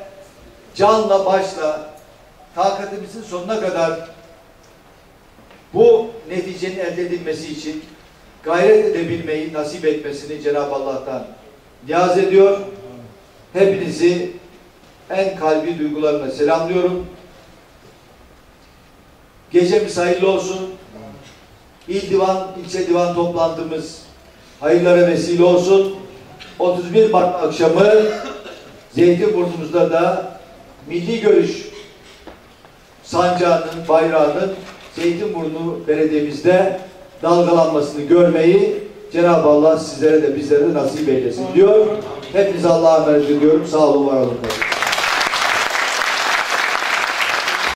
canla başla takatimizin sonuna kadar bu neticenin elde edilmesi için gayret edebilmeyi nasip etmesini Cenab-ı Allah'tan niyaz ediyor. Hepinizi en kalbi duygularımla selamlıyorum. Gecemiz hayırlı olsun. İl divan, ilçe divan toplantımız hayırlara vesile olsun. 31 Mart akşamı Zeytinburnumuzda da milli görüş sancağının, bayrağının Zeytinburnu Belediye'mizde dalgalanmasını görmeyi Cenab-ı Allah sizlere de bizlere de nasip eylesin diyor. Hepinize Allah'a emanet ediyorum. Sağ olun, var olun.